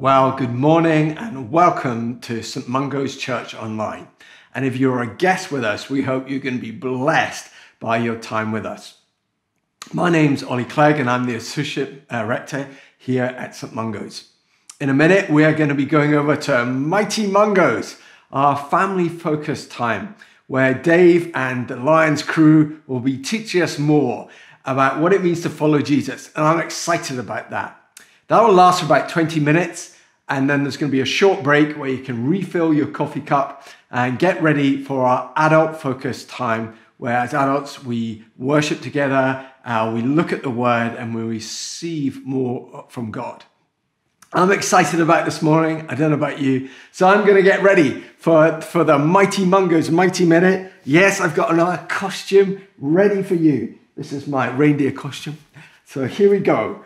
Well, good morning and welcome to St Mungo's Church Online. And if you're a guest with us, we hope you're going to be blessed by your time with us. My name's Ollie Clegg and I'm the Associate uh, Rector here at St Mungo's. In a minute, we are going to be going over to Mighty Mungo's, our family focused time, where Dave and the Lions crew will be teaching us more about what it means to follow Jesus. And I'm excited about that. That will last for about 20 minutes, and then there's going to be a short break where you can refill your coffee cup and get ready for our adult focus time, where as adults we worship together, uh, we look at the word, and we receive more from God. I'm excited about this morning. I don't know about you. So I'm going to get ready for, for the Mighty Mungo's Mighty Minute. Yes, I've got another costume ready for you. This is my reindeer costume. So here we go.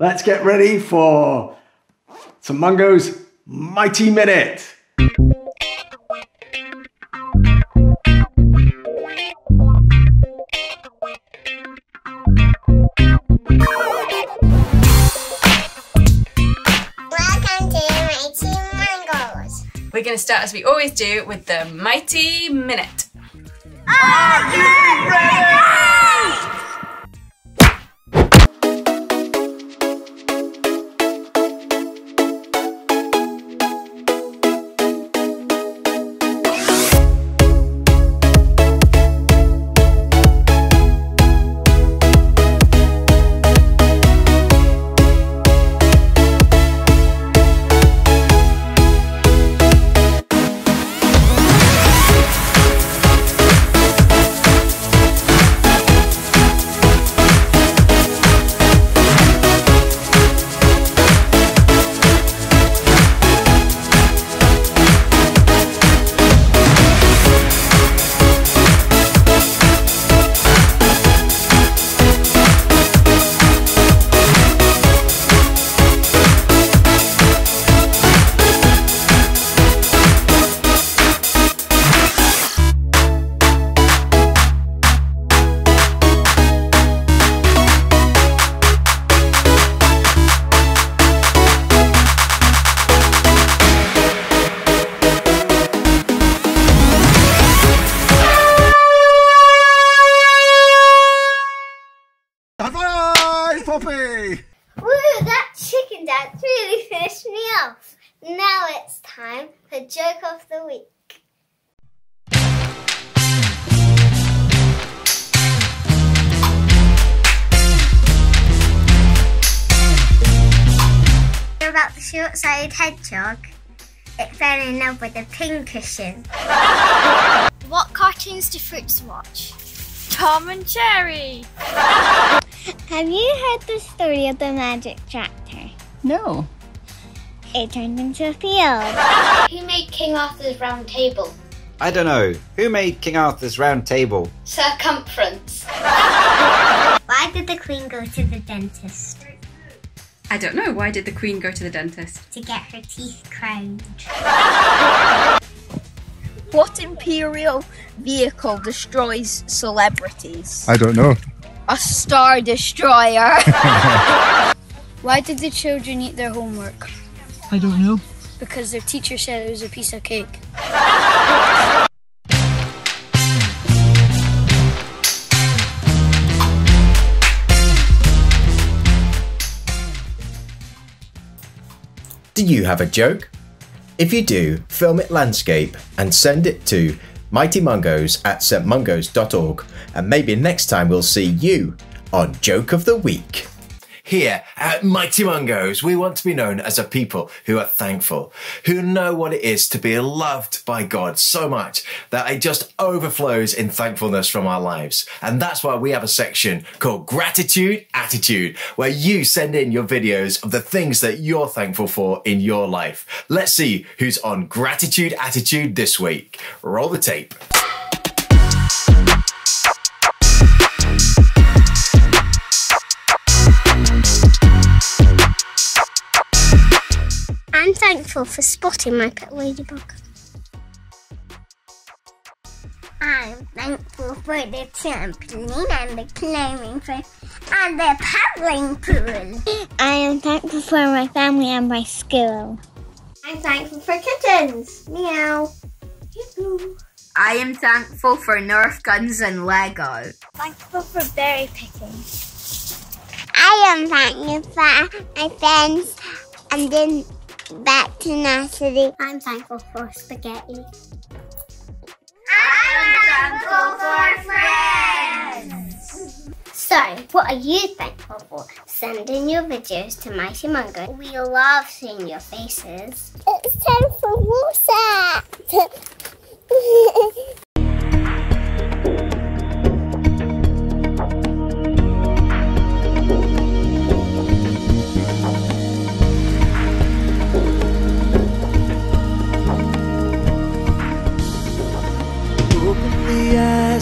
Let's get ready for some Mungo's Mighty Minute. Welcome to Mighty Mungos. We're going to start as we always do with the Mighty Minute. High short-sighted hedgehog, it fell in love with a pincushion. what cartoons do fruits watch? Tom and Jerry. Have you heard the story of the magic tractor? No. It turned into a field. Who made King Arthur's round table? I don't know. Who made King Arthur's round table? Circumference. Why did the Queen go to the dentist? I don't know. Why did the Queen go to the dentist? To get her teeth crowned. What imperial vehicle destroys celebrities? I don't know. A star destroyer. Why did the children eat their homework? I don't know. Because their teacher said it was a piece of cake. Do you have a joke? If you do, film it landscape and send it to mightymungos at stmungos.org and maybe next time we'll see you on Joke of the Week. Here at Mighty Mungos, we want to be known as a people who are thankful, who know what it is to be loved by God so much that it just overflows in thankfulness from our lives. And that's why we have a section called Gratitude Attitude, where you send in your videos of the things that you're thankful for in your life. Let's see who's on Gratitude Attitude this week. Roll the tape. I'm thankful for spotting my pet ladybug. I'm thankful for the trampoline and the climbing frame and the paddling pool. I am thankful for my family and my school. I'm thankful for kittens. Meow. I am thankful for Nerf guns and Lego. Thankful for berry picking. I am thankful for my friends and then back to nursery. I'm thankful for spaghetti. I'm thankful for friends. So, what are you thankful for? Send in your videos to Mighty Mungo. We love seeing your faces. It's time for water.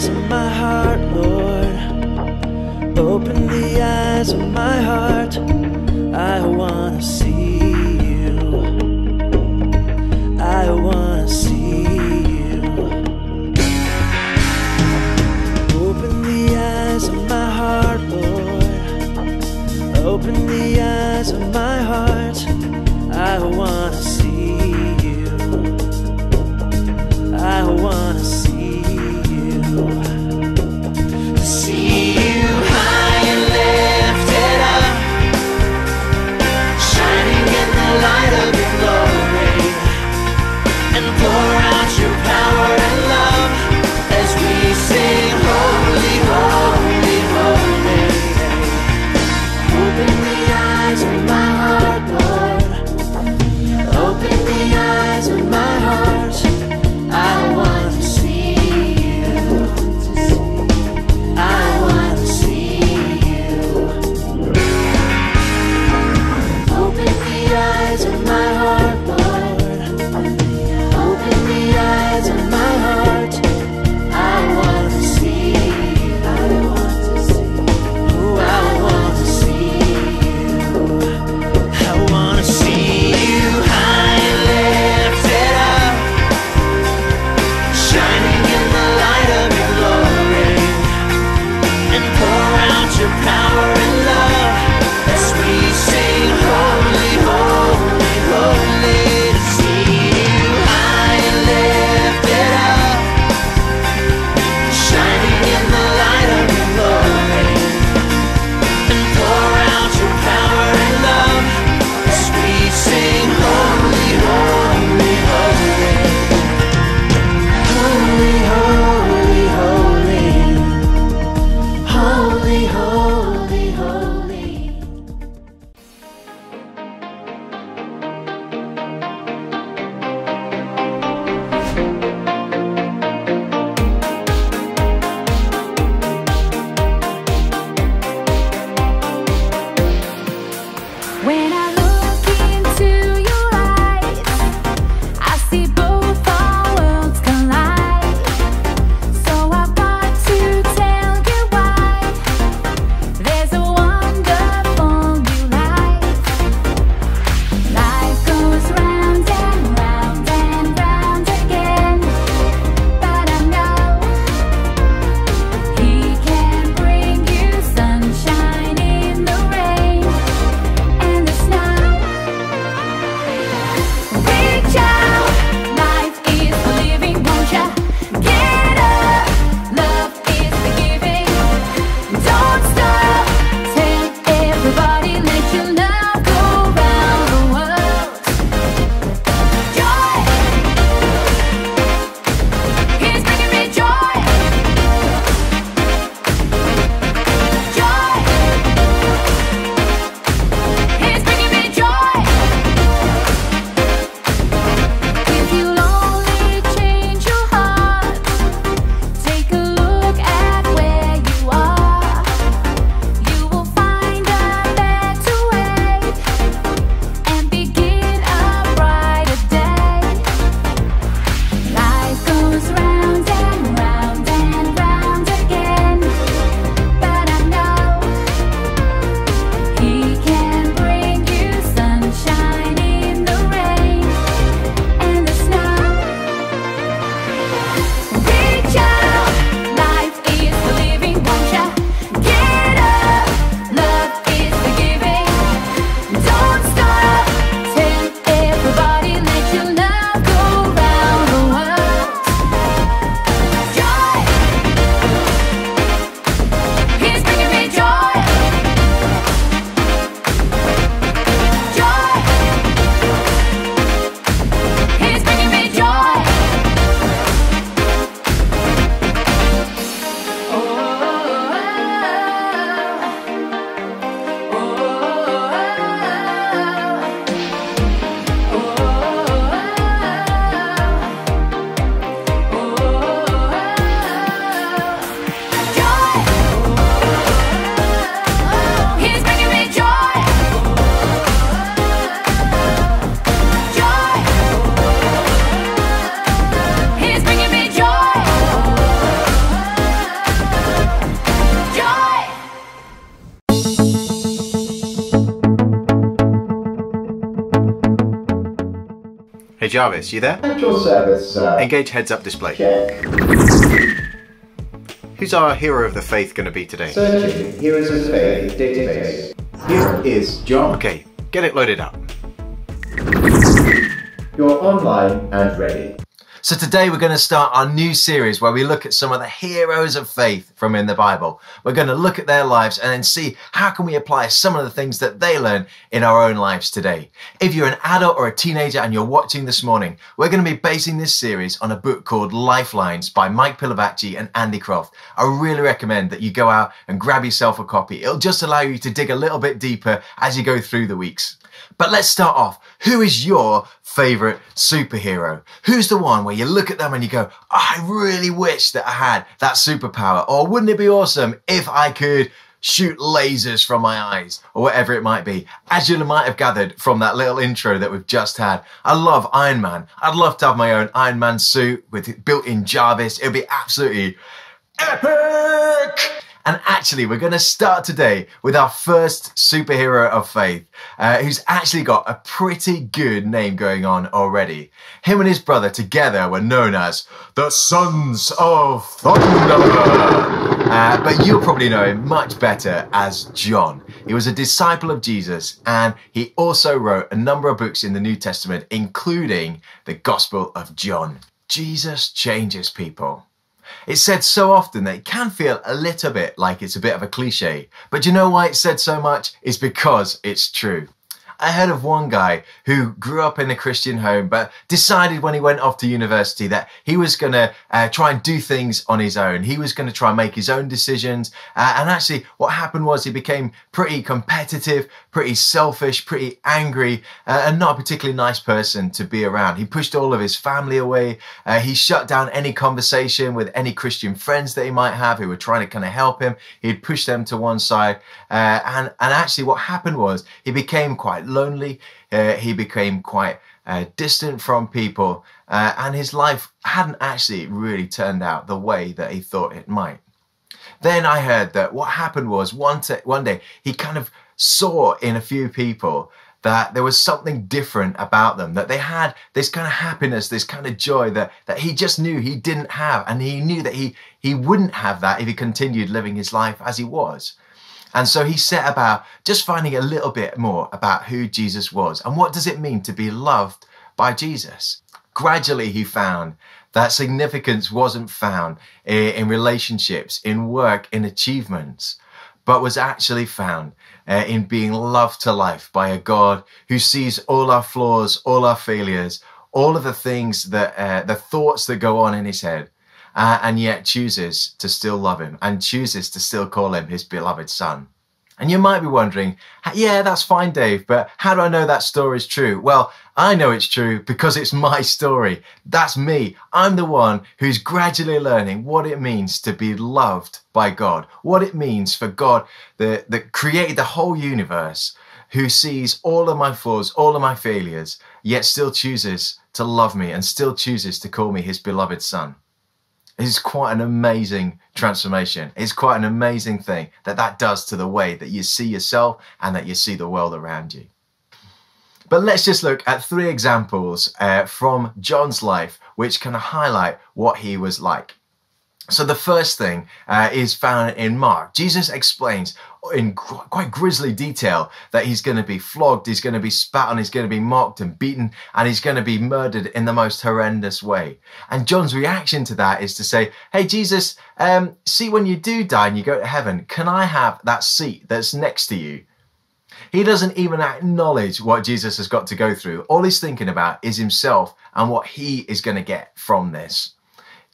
of my heart, Lord. Open the eyes of my heart. I wanna see you. I wanna see you. Open the eyes of my heart, Lord. Open the eyes of my Jarvis, you there? At your service, sir. Engage heads up display. Check. Who's our hero of the faith going to be today? Searching Heroes of Faith database. Here is John. Okay, get it loaded up. Today we're going to start our new series where we look at some of the heroes of faith from in the Bible. We're going to look at their lives and then see how can we apply some of the things that they learn in our own lives today. If you're an adult or a teenager and you're watching this morning, we're going to be basing this series on a book called Lifelines by Mike Pilavachi and Andy Croft. I really recommend that you go out and grab yourself a copy. It'll just allow you to dig a little bit deeper as you go through the weeks. But let's start off. Who is your favorite superhero? Who's the one where you look at them and you go, oh, I really wish that I had that superpower? Or wouldn't it be awesome if I could shoot lasers from my eyes or whatever it might be? As you might have gathered from that little intro that we've just had, I love Iron Man. I'd love to have my own Iron Man suit with built-in Jarvis. It'd be absolutely epic! And actually, we're going to start today with our first superhero of faith, uh, who's actually got a pretty good name going on already. Him and his brother together were known as the Sons of Thunder. Uh, but you'll probably know him much better as John. He was a disciple of Jesus, and he also wrote a number of books in the New Testament, including the Gospel of John. Jesus changes people. It's said so often that it can feel a little bit like it's a bit of a cliche. But you know why it's said so much? It's because it's true. I heard of one guy who grew up in a Christian home, but decided when he went off to university that he was going to uh, try and do things on his own. He was going to try and make his own decisions. Uh, and actually, what happened was he became pretty competitive, pretty selfish, pretty angry, uh, and not a particularly nice person to be around. He pushed all of his family away. Uh, he shut down any conversation with any Christian friends that he might have who were trying to kind of help him. He'd push them to one side. Uh, and, and actually, what happened was he became quite lonely. Uh, he became quite uh, distant from people, uh, and his life hadn't actually really turned out the way that he thought it might. Then I heard that what happened was one, t- one day he kind of saw in a few people that there was something different about them, that they had this kind of happiness, this kind of joy that, that he just knew he didn't have. And he knew that he, he wouldn't have that if he continued living his life as he was. And so he set about just finding a little bit more about who Jesus was and what does it mean to be loved by Jesus. Gradually, he found that significance wasn't found in relationships, in work, in achievements, but was actually found uh, in being loved to life by a God who sees all our flaws, all our failures, all of the things that, uh, the thoughts that go on in his head, uh, and yet chooses to still love him and chooses to still call him his beloved son. And you might be wondering, yeah, that's fine, Dave, but how do I know that story is true? Well, I know it's true because it's my story. That's me. I'm the one who's gradually learning what it means to be loved by God, what it means for God that, that created the whole universe, who sees all of my flaws, all of my failures, yet still chooses to love me and still chooses to call me his beloved son. It's quite an amazing transformation. It's quite an amazing thing that that does to the way that you see yourself and that you see the world around you. But let's just look at three examples uh, from John's life which can highlight what he was like. So the first thing uh, is found in Mark. Jesus explains in quite grisly detail that he's going to be flogged, he's going to be spat on, he's going to be mocked and beaten, and he's going to be murdered in the most horrendous way. And John's reaction to that is to say, Hey, Jesus, um, see, when you do die and you go to heaven, can I have that seat that's next to you? He doesn't even acknowledge what Jesus has got to go through. All he's thinking about is himself and what he is going to get from this.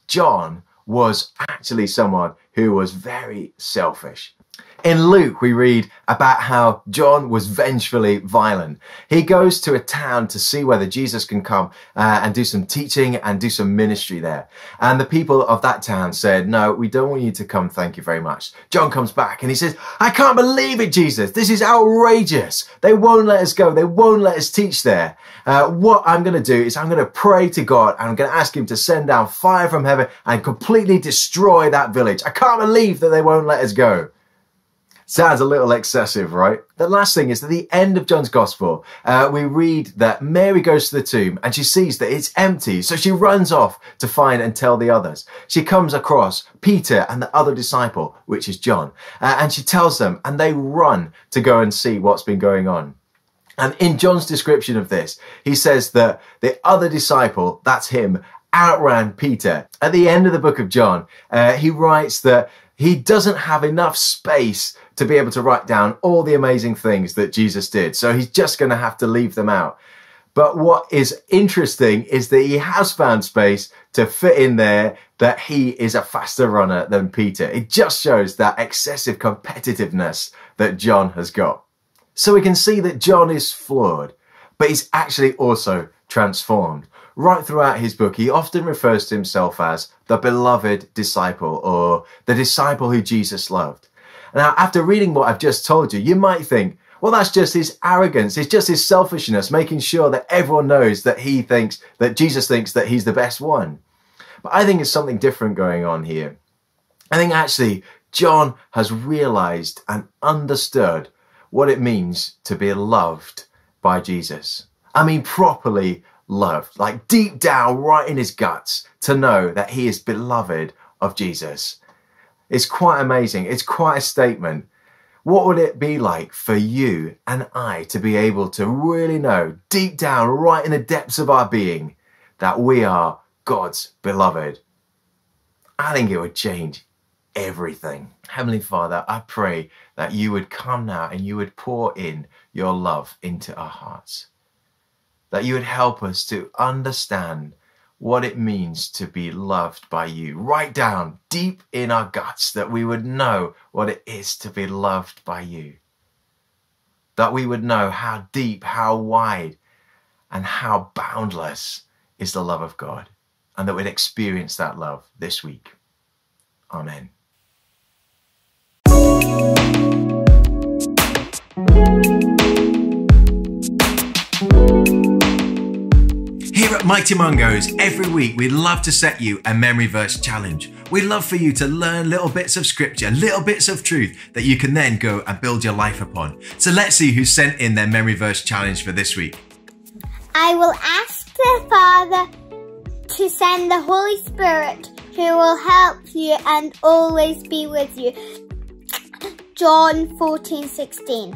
John was actually someone who was very selfish. In Luke, we read about how John was vengefully violent. He goes to a town to see whether Jesus can come uh, and do some teaching and do some ministry there. And the people of that town said, No, we don't want you to come. Thank you very much. John comes back and he says, I can't believe it, Jesus. This is outrageous. They won't let us go. They won't let us teach there. Uh, what I'm going to do is I'm going to pray to God and I'm going to ask him to send down fire from heaven and completely destroy that village. I can't believe that they won't let us go. Sounds a little excessive, right? The last thing is at the end of John's Gospel, uh, we read that Mary goes to the tomb and she sees that it's empty. So she runs off to find and tell the others. She comes across Peter and the other disciple, which is John, uh, and she tells them and they run to go and see what's been going on. And in John's description of this, he says that the other disciple, that's him, outran Peter. At the end of the book of John, uh, he writes that he doesn't have enough space to be able to write down all the amazing things that Jesus did. So he's just going to have to leave them out. But what is interesting is that he has found space to fit in there that he is a faster runner than Peter. It just shows that excessive competitiveness that John has got. So we can see that John is flawed, but he's actually also transformed. Right throughout his book, he often refers to himself as the beloved disciple or the disciple who Jesus loved. Now, after reading what I've just told you, you might think, well, that's just his arrogance. It's just his selfishness, making sure that everyone knows that he thinks, that Jesus thinks that he's the best one. But I think it's something different going on here. I think actually John has realized and understood what it means to be loved by Jesus. I mean, properly loved, like deep down, right in his guts, to know that he is beloved of Jesus. It's quite amazing. It's quite a statement. What would it be like for you and I to be able to really know deep down, right in the depths of our being, that we are God's beloved? I think it would change everything. Heavenly Father, I pray that you would come now and you would pour in your love into our hearts. That you would help us to understand what it means to be loved by you. Right down deep in our guts that we would know what it is to be loved by you. That we would know how deep, how wide, and how boundless is the love of God. And that we'd experience that love this week. Amen. Here at Mighty Mungos, every week we'd love to set you a memory verse challenge. We'd love for you to learn little bits of scripture, little bits of truth that you can then go and build your life upon. So let's see who sent in their memory verse challenge for this week. I will ask the Father to send the Holy Spirit who will help you and always be with you. John 14 16.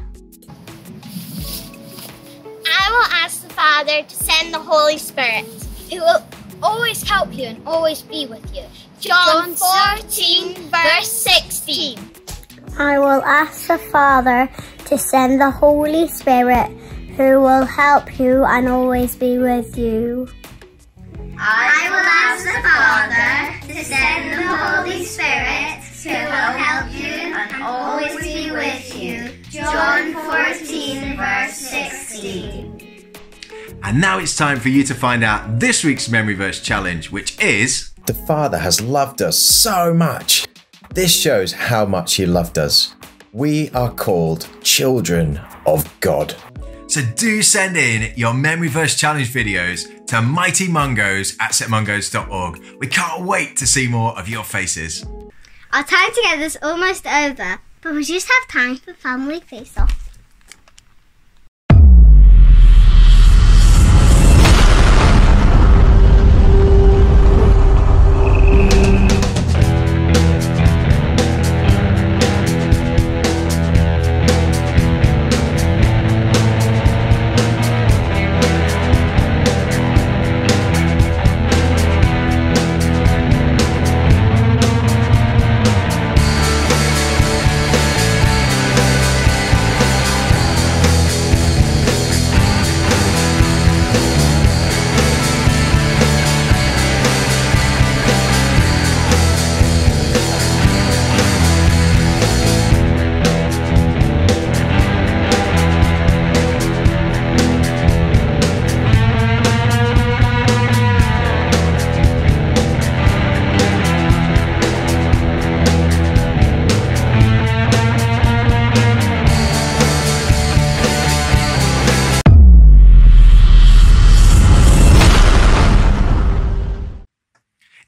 I will ask the Father to send the Holy Spirit, who will always help you and always be with you. John 14, verse 16. I will ask the Father to send the Holy Spirit who will help you and always be with you. I will ask the Father to send the Holy Spirit who will help you and always be with you. John 14, verse 16. And now it's time for you to find out this week's memory verse challenge, which is The Father has loved us so much. This shows how much He loved us. We are called children of God. So do send in your memory verse challenge videos to mightymungos at stmungos.org. We can't wait to see more of your faces. Our time together is almost over, but we just have time for family face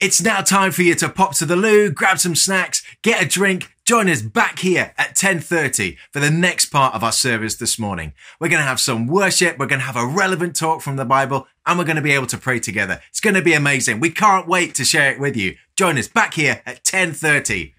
It's now time for you to pop to the loo, grab some snacks, get a drink, Join us back here at 10:30 for the next part of our service this morning. We're going to have some worship, we're going to have a relevant talk from the Bible, and we're going to be able to pray together. It's going to be amazing. We can't wait to share it with you. Join us back here at 10:30.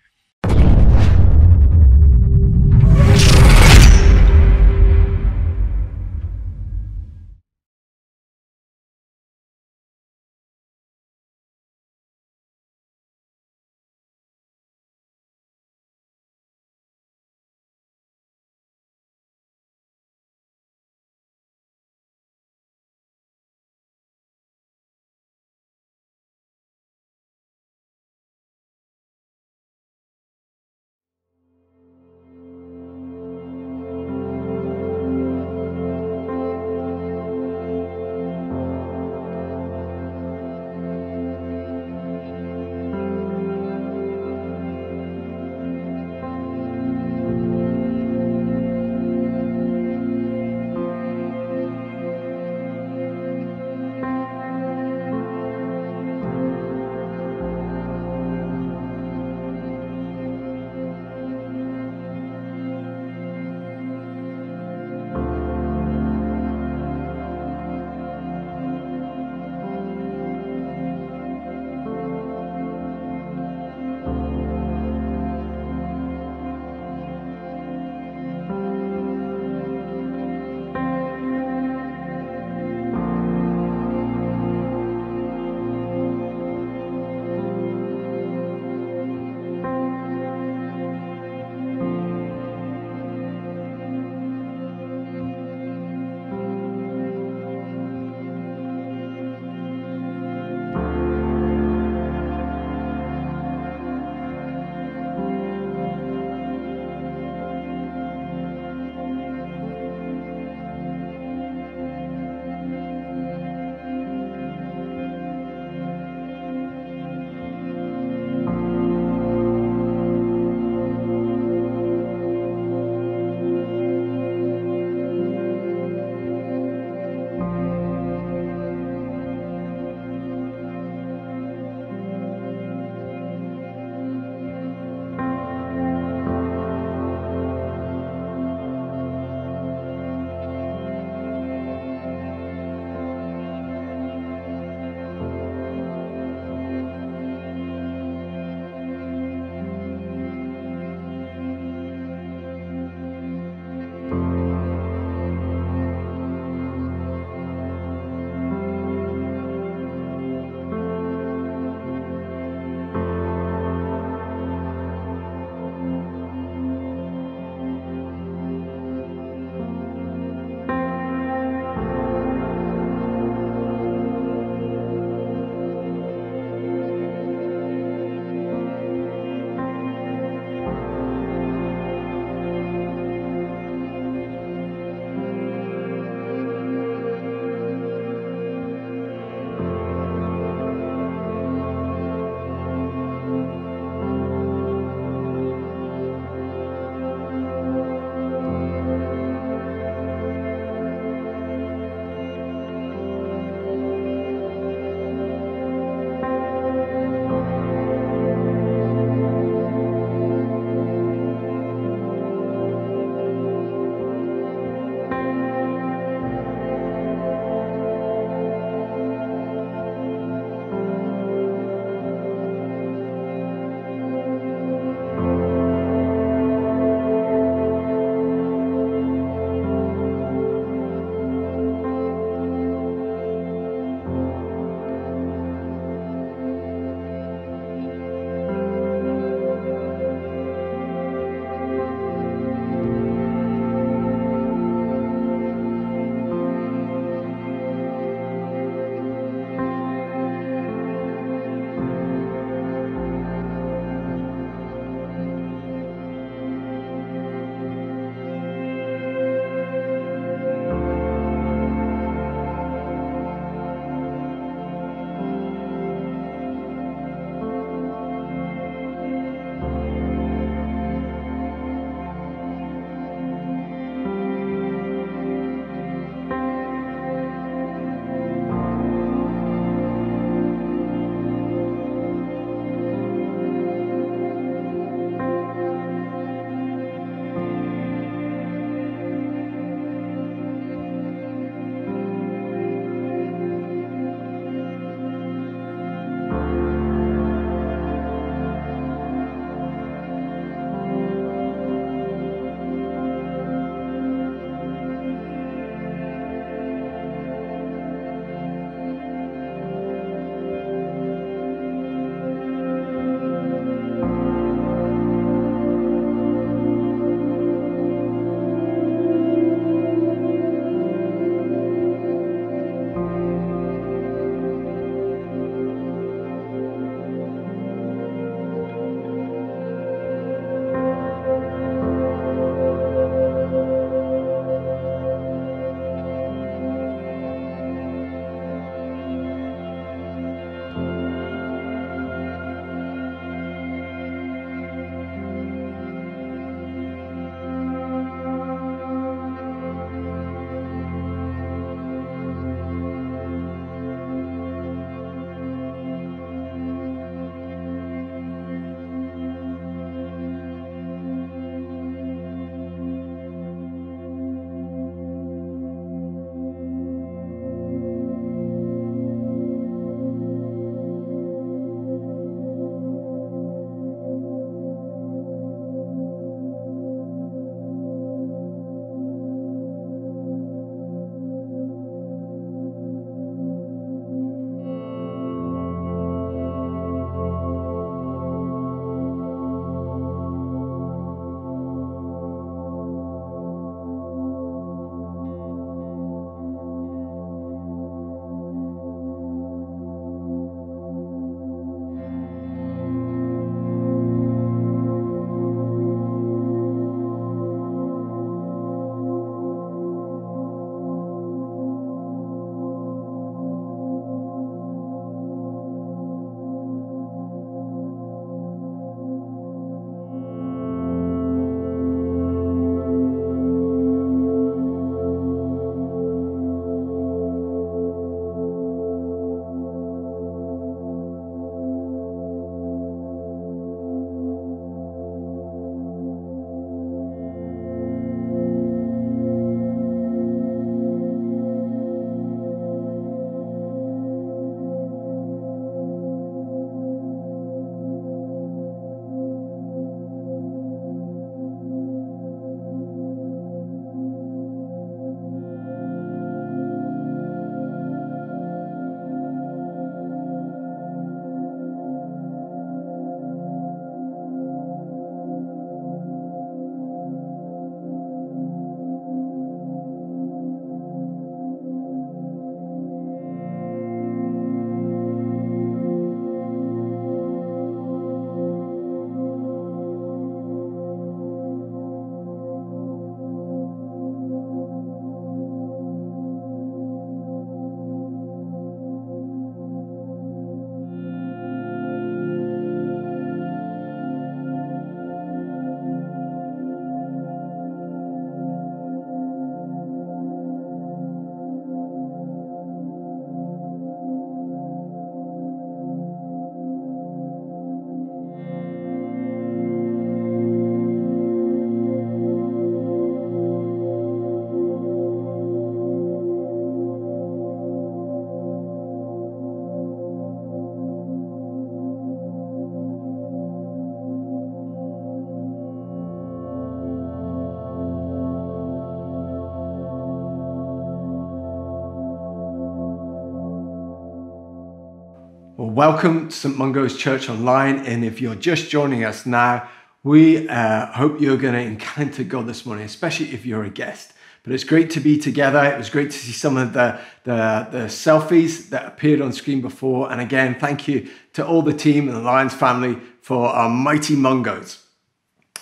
Welcome to St. Mungo's Church Online. And if you're just joining us now, we uh, hope you're going to encounter God this morning, especially if you're a guest. But it's great to be together. It was great to see some of the, the, the selfies that appeared on screen before. And again, thank you to all the team and the Lions family for our mighty Mungos.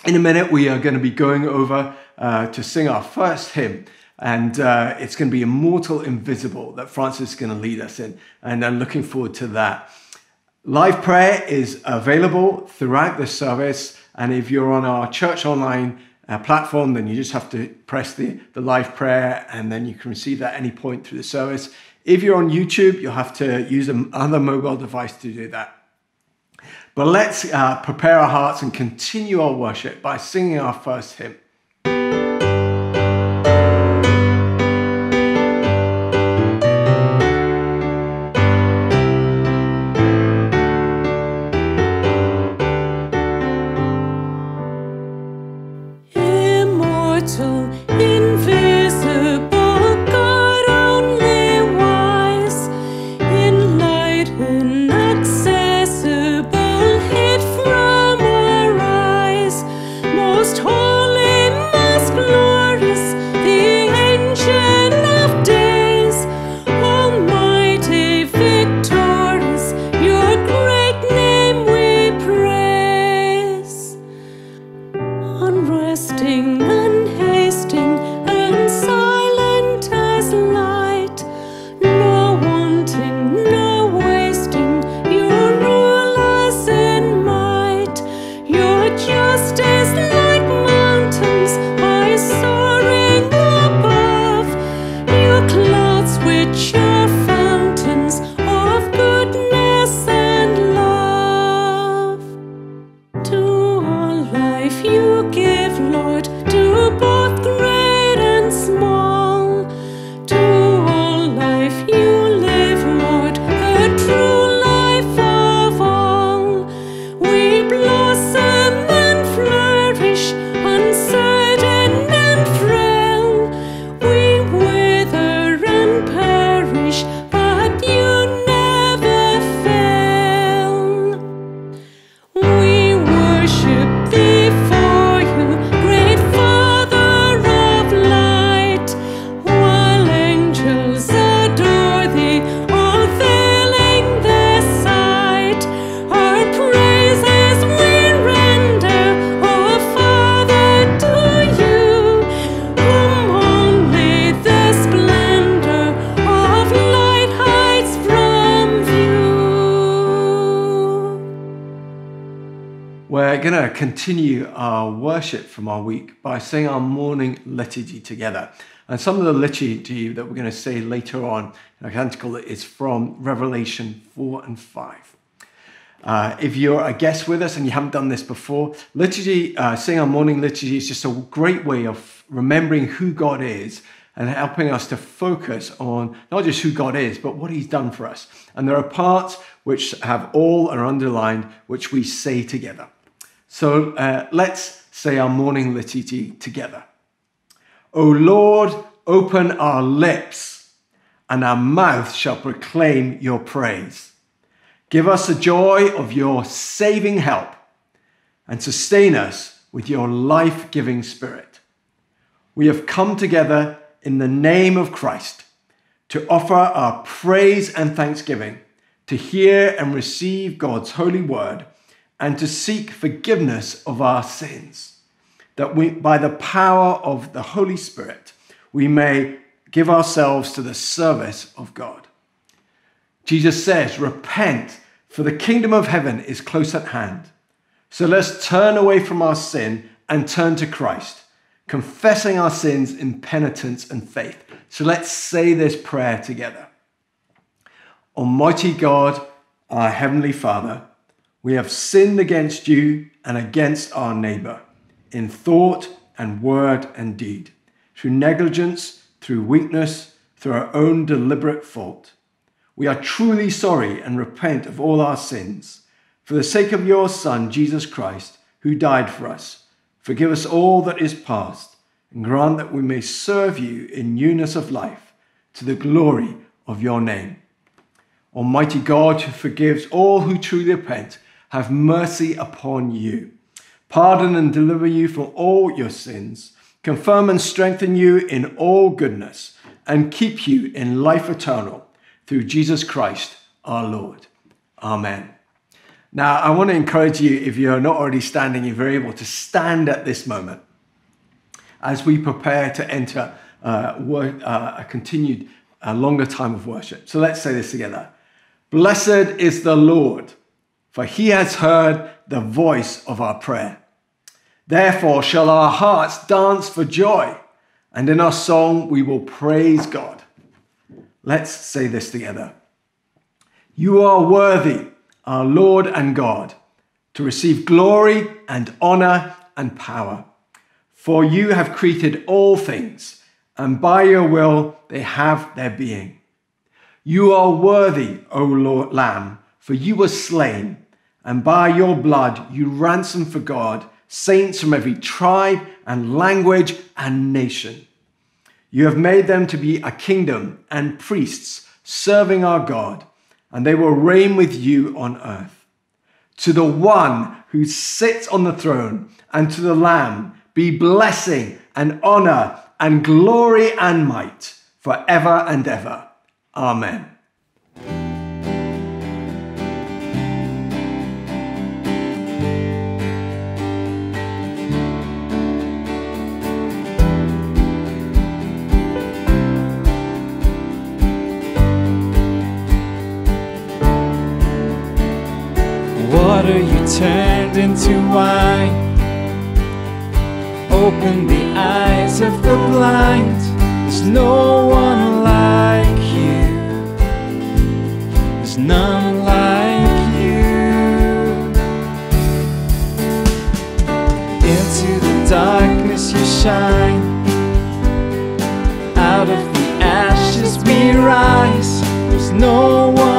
In a minute, we are going to be going over uh, to sing our first hymn. And uh, it's going to be Immortal Invisible that Francis is going to lead us in. And I'm looking forward to that. Live prayer is available throughout the service. And if you're on our church online uh, platform, then you just have to press the, the live prayer and then you can receive that any point through the service. If you're on YouTube, you'll have to use another mobile device to do that. But let's uh, prepare our hearts and continue our worship by singing our first hymn. Continue our worship from our week by saying our morning liturgy together. And some of the liturgy that we're going to say later on in our canticle is from Revelation 4 and 5. Uh, if you're a guest with us and you haven't done this before, liturgy, uh, saying our morning liturgy is just a great way of remembering who God is and helping us to focus on not just who God is, but what He's done for us. And there are parts which have all are underlined, which we say together. So uh, let's say our morning liturgy together. O Lord, open our lips, and our mouth shall proclaim your praise. Give us the joy of your saving help, and sustain us with your life giving spirit. We have come together in the name of Christ to offer our praise and thanksgiving, to hear and receive God's holy word and to seek forgiveness of our sins, that we, by the power of the Holy Spirit, we may give ourselves to the service of God. Jesus says, Repent, for the kingdom of heaven is close at hand. So let's turn away from our sin and turn to Christ, confessing our sins in penitence and faith. So let's say this prayer together. Almighty God, our Heavenly Father, we have sinned against you and against our neighbor in thought and word and deed, through negligence, through weakness, through our own deliberate fault. We are truly sorry and repent of all our sins. For the sake of your Son, Jesus Christ, who died for us, forgive us all that is past and grant that we may serve you in newness of life to the glory of your name. Almighty God, who forgives all who truly repent, have mercy upon you, pardon and deliver you from all your sins, confirm and strengthen you in all goodness, and keep you in life eternal through Jesus Christ our Lord. Amen. Now, I want to encourage you, if you're not already standing, if you're able to stand at this moment as we prepare to enter uh, uh, a continued, uh, longer time of worship. So let's say this together. Blessed is the Lord, for he has heard the voice of our prayer. Therefore shall our hearts dance for joy, and in our song we will praise God. Let's say this together. You are worthy, our Lord and God, to receive glory and honor and power. For you have created all things, and by your will they have their being. You are worthy, O Lord Lamb, for you were slain, and by your blood you ransomed for God saints from every tribe and language and nation. You have made them to be a kingdom and priests serving our God, and they will reign with you on earth. To the one who sits on the throne and to the Lamb be blessing and honor and glory and might forever and ever. Amen. Turned into wine. Open the eyes of the blind. There's no one like you. There's none like you. Into the darkness you shine. Out of the ashes we rise. There's no one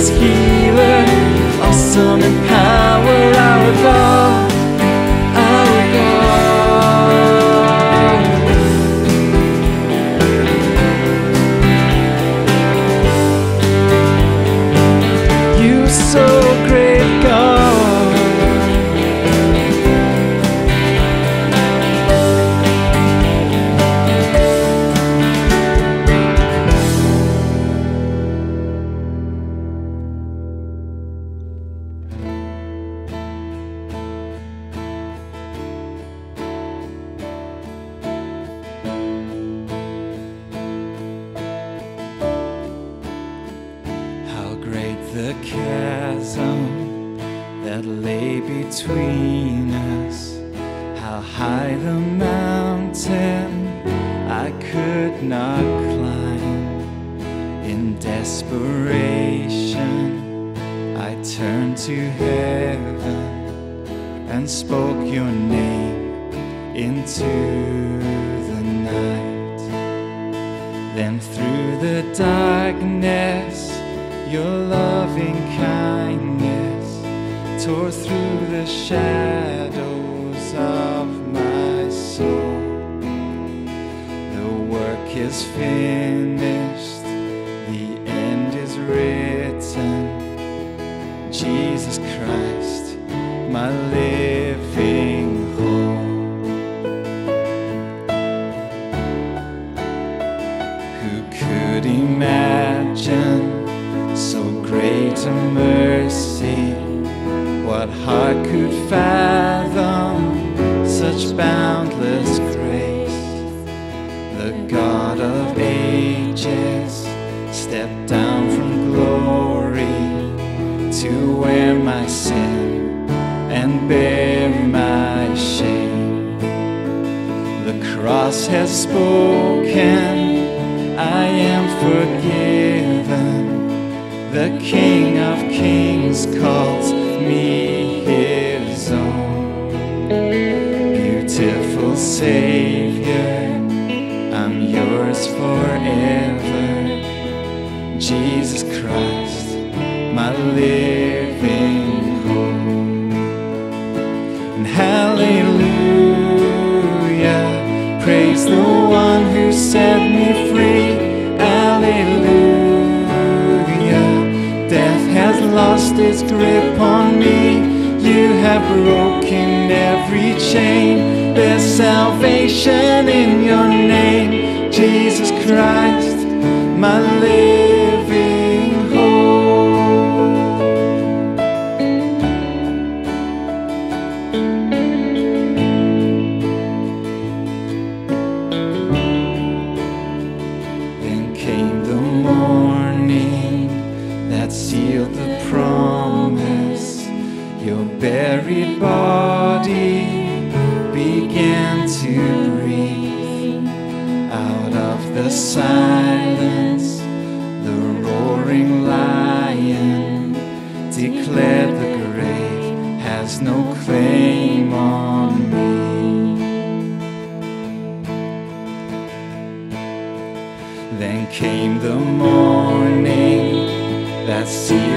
is here. God sealed the promise. Your buried body began to breathe out of the silence. The roaring lion declared the grave has no claim on me. Then came the morning see.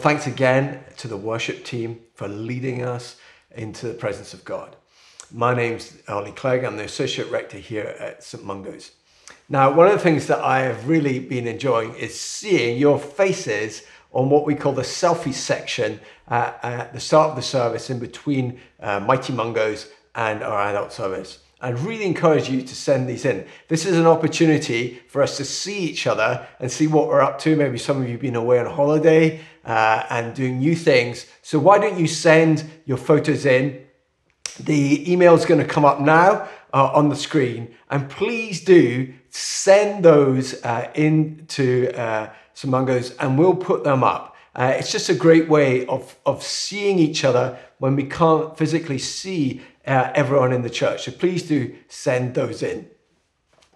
Thanks again to the worship team for leading us into the presence of God. My name's Ollie Clegg. I'm the Associate Rector here at St Mungo's. Now, one of the things that I have really been enjoying is seeing your faces on what we call the selfie section uh, at the start of the service in between uh, Mighty Mungos and our adult service. I'd really encourage you to send these in. This is an opportunity for us to see each other and see what we're up to. Maybe some of you have been away on holiday uh, and doing new things. So why don't you send your photos in? The email is going to come up now uh, on the screen. And please do send those uh, into uh, St Mungo's and we'll put them up. Uh, it's just a great way of, of seeing each other when we can't physically see uh, everyone in the church. So please do send those in.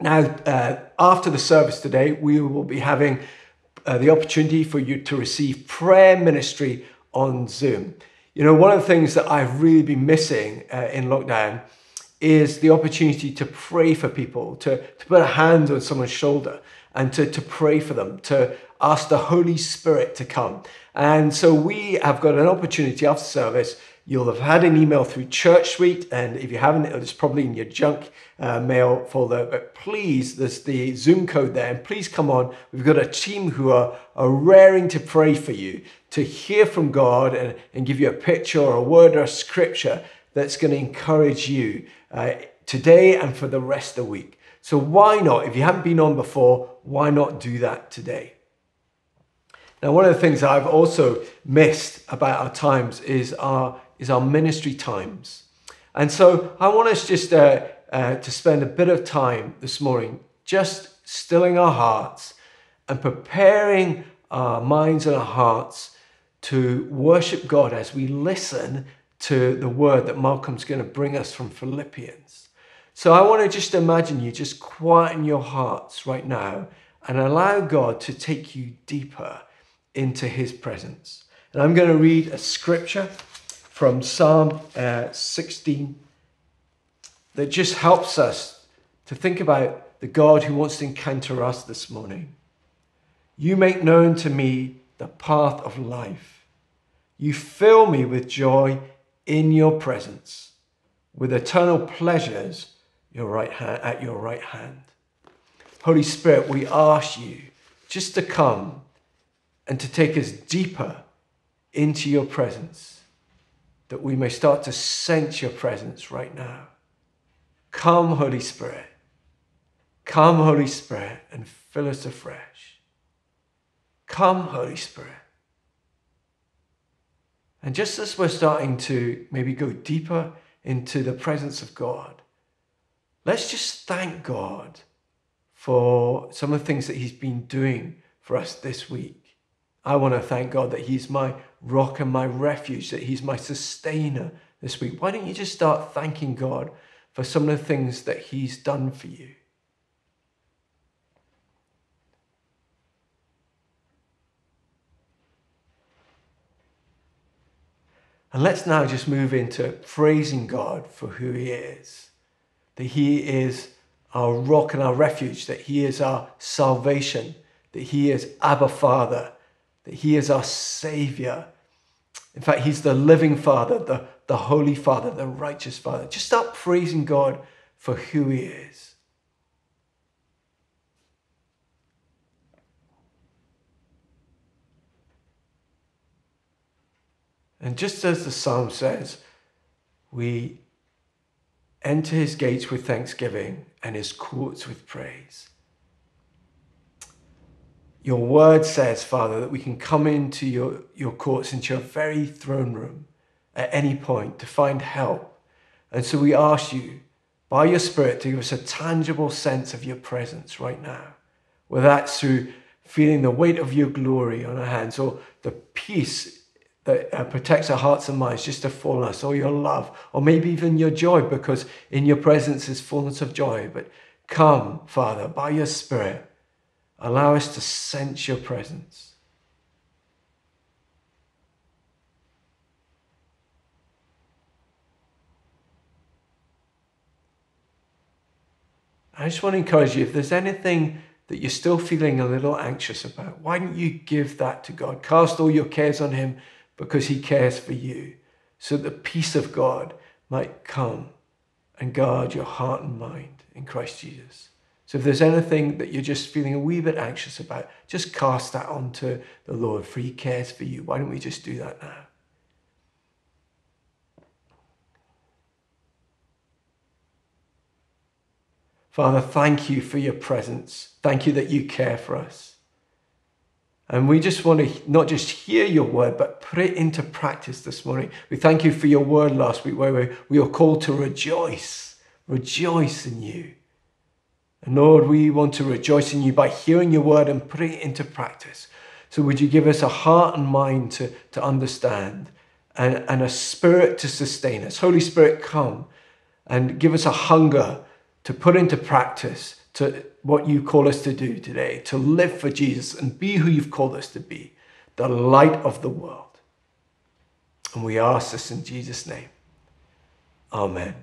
Now, uh, after the service today, we will be having uh, the opportunity for you to receive prayer ministry on Zoom. You know, one of the things that I've really been missing uh, in lockdown is the opportunity to pray for people, to, to put a hand on someone's shoulder and to, to pray for them, to ask the Holy Spirit to come. And so we have got an opportunity after service. You'll have had an email through ChurchSuite, and if you haven't, it's probably in your junk uh, mail folder. But please, there's the Zoom code there, and please come on. We've got a team who are, are raring to pray for you, to hear from God and, and give you a picture or a word or a scripture that's going to encourage you uh, today and for the rest of the week. So why not? If you haven't been on before, why not do that today? Now, one of the things I've also missed about our times is our is our ministry times, and so I want us just uh, uh, to spend a bit of time this morning just stilling our hearts and preparing our minds and our hearts to worship God as we listen to the word that Malcolm's going to bring us from Philippians. So I want to just imagine you just quieten your hearts right now and allow God to take you deeper into his presence. And I'm going to read a scripture from Psalm uh, 16 that just helps us to think about the God who wants to encounter us this morning. You make known to me the path of life. You fill me with joy in your presence, with eternal pleasures your right hand, at your right hand. Holy Spirit, we ask you just to come and to take us deeper into your presence, that we may start to sense your presence right now. Come, Holy Spirit. Come, Holy Spirit, and fill us afresh. Come, Holy Spirit. And just as we're starting to maybe go deeper into the presence of God, let's just thank God for some of the things that He's been doing for us this week. I want to thank God that He's my rock and my refuge, that He's my sustainer this week. Why don't you just start thanking God for some of the things that He's done for you? And let's now just move into praising God for who He is. That He is our rock and our refuge, that He is our salvation, that He is Abba Father, that He is our Savior. In fact, He's the living Father, the, the Holy Father, the righteous Father. Just start praising God for who He is. And just as the psalm says, we enter his gates with thanksgiving and his courts with praise. Your word says, Father, that we can come into your, your courts, into your very throne room at any point to find help. And so we ask you, by your Spirit, to give us a tangible sense of your presence right now, whether that's through feeling the weight of your glory on our hands or the peace that uh, protects our hearts and minds just to fall on us, or your love, or maybe even your joy, because in your presence is fullness of joy. But come, Father, by your Spirit, Allow us to sense your presence. I just want to encourage you if there's anything that you're still feeling a little anxious about, why don't you give that to God? Cast all your cares on Him because He cares for you, so the peace of God might come and guard your heart and mind in Christ Jesus. So if there's anything that you're just feeling a wee bit anxious about, just cast that onto the Lord, for He cares for you. Why don't we just do that now? Father, thank you for your presence. Thank you that you care for us. And we just want to not just hear your word, but put it into practice this morning. We thank you for your word last week where we, we were called to rejoice, rejoice in you. And Lord, we want to rejoice in you by hearing your word and putting it into practice. So would you give us a heart and mind to, to understand and, and a spirit to sustain us? Holy Spirit, come and give us a hunger to put into practice to what you call us to do today, to live for Jesus and be who you've called us to be, the light of the world. And we ask this in Jesus' name. Amen.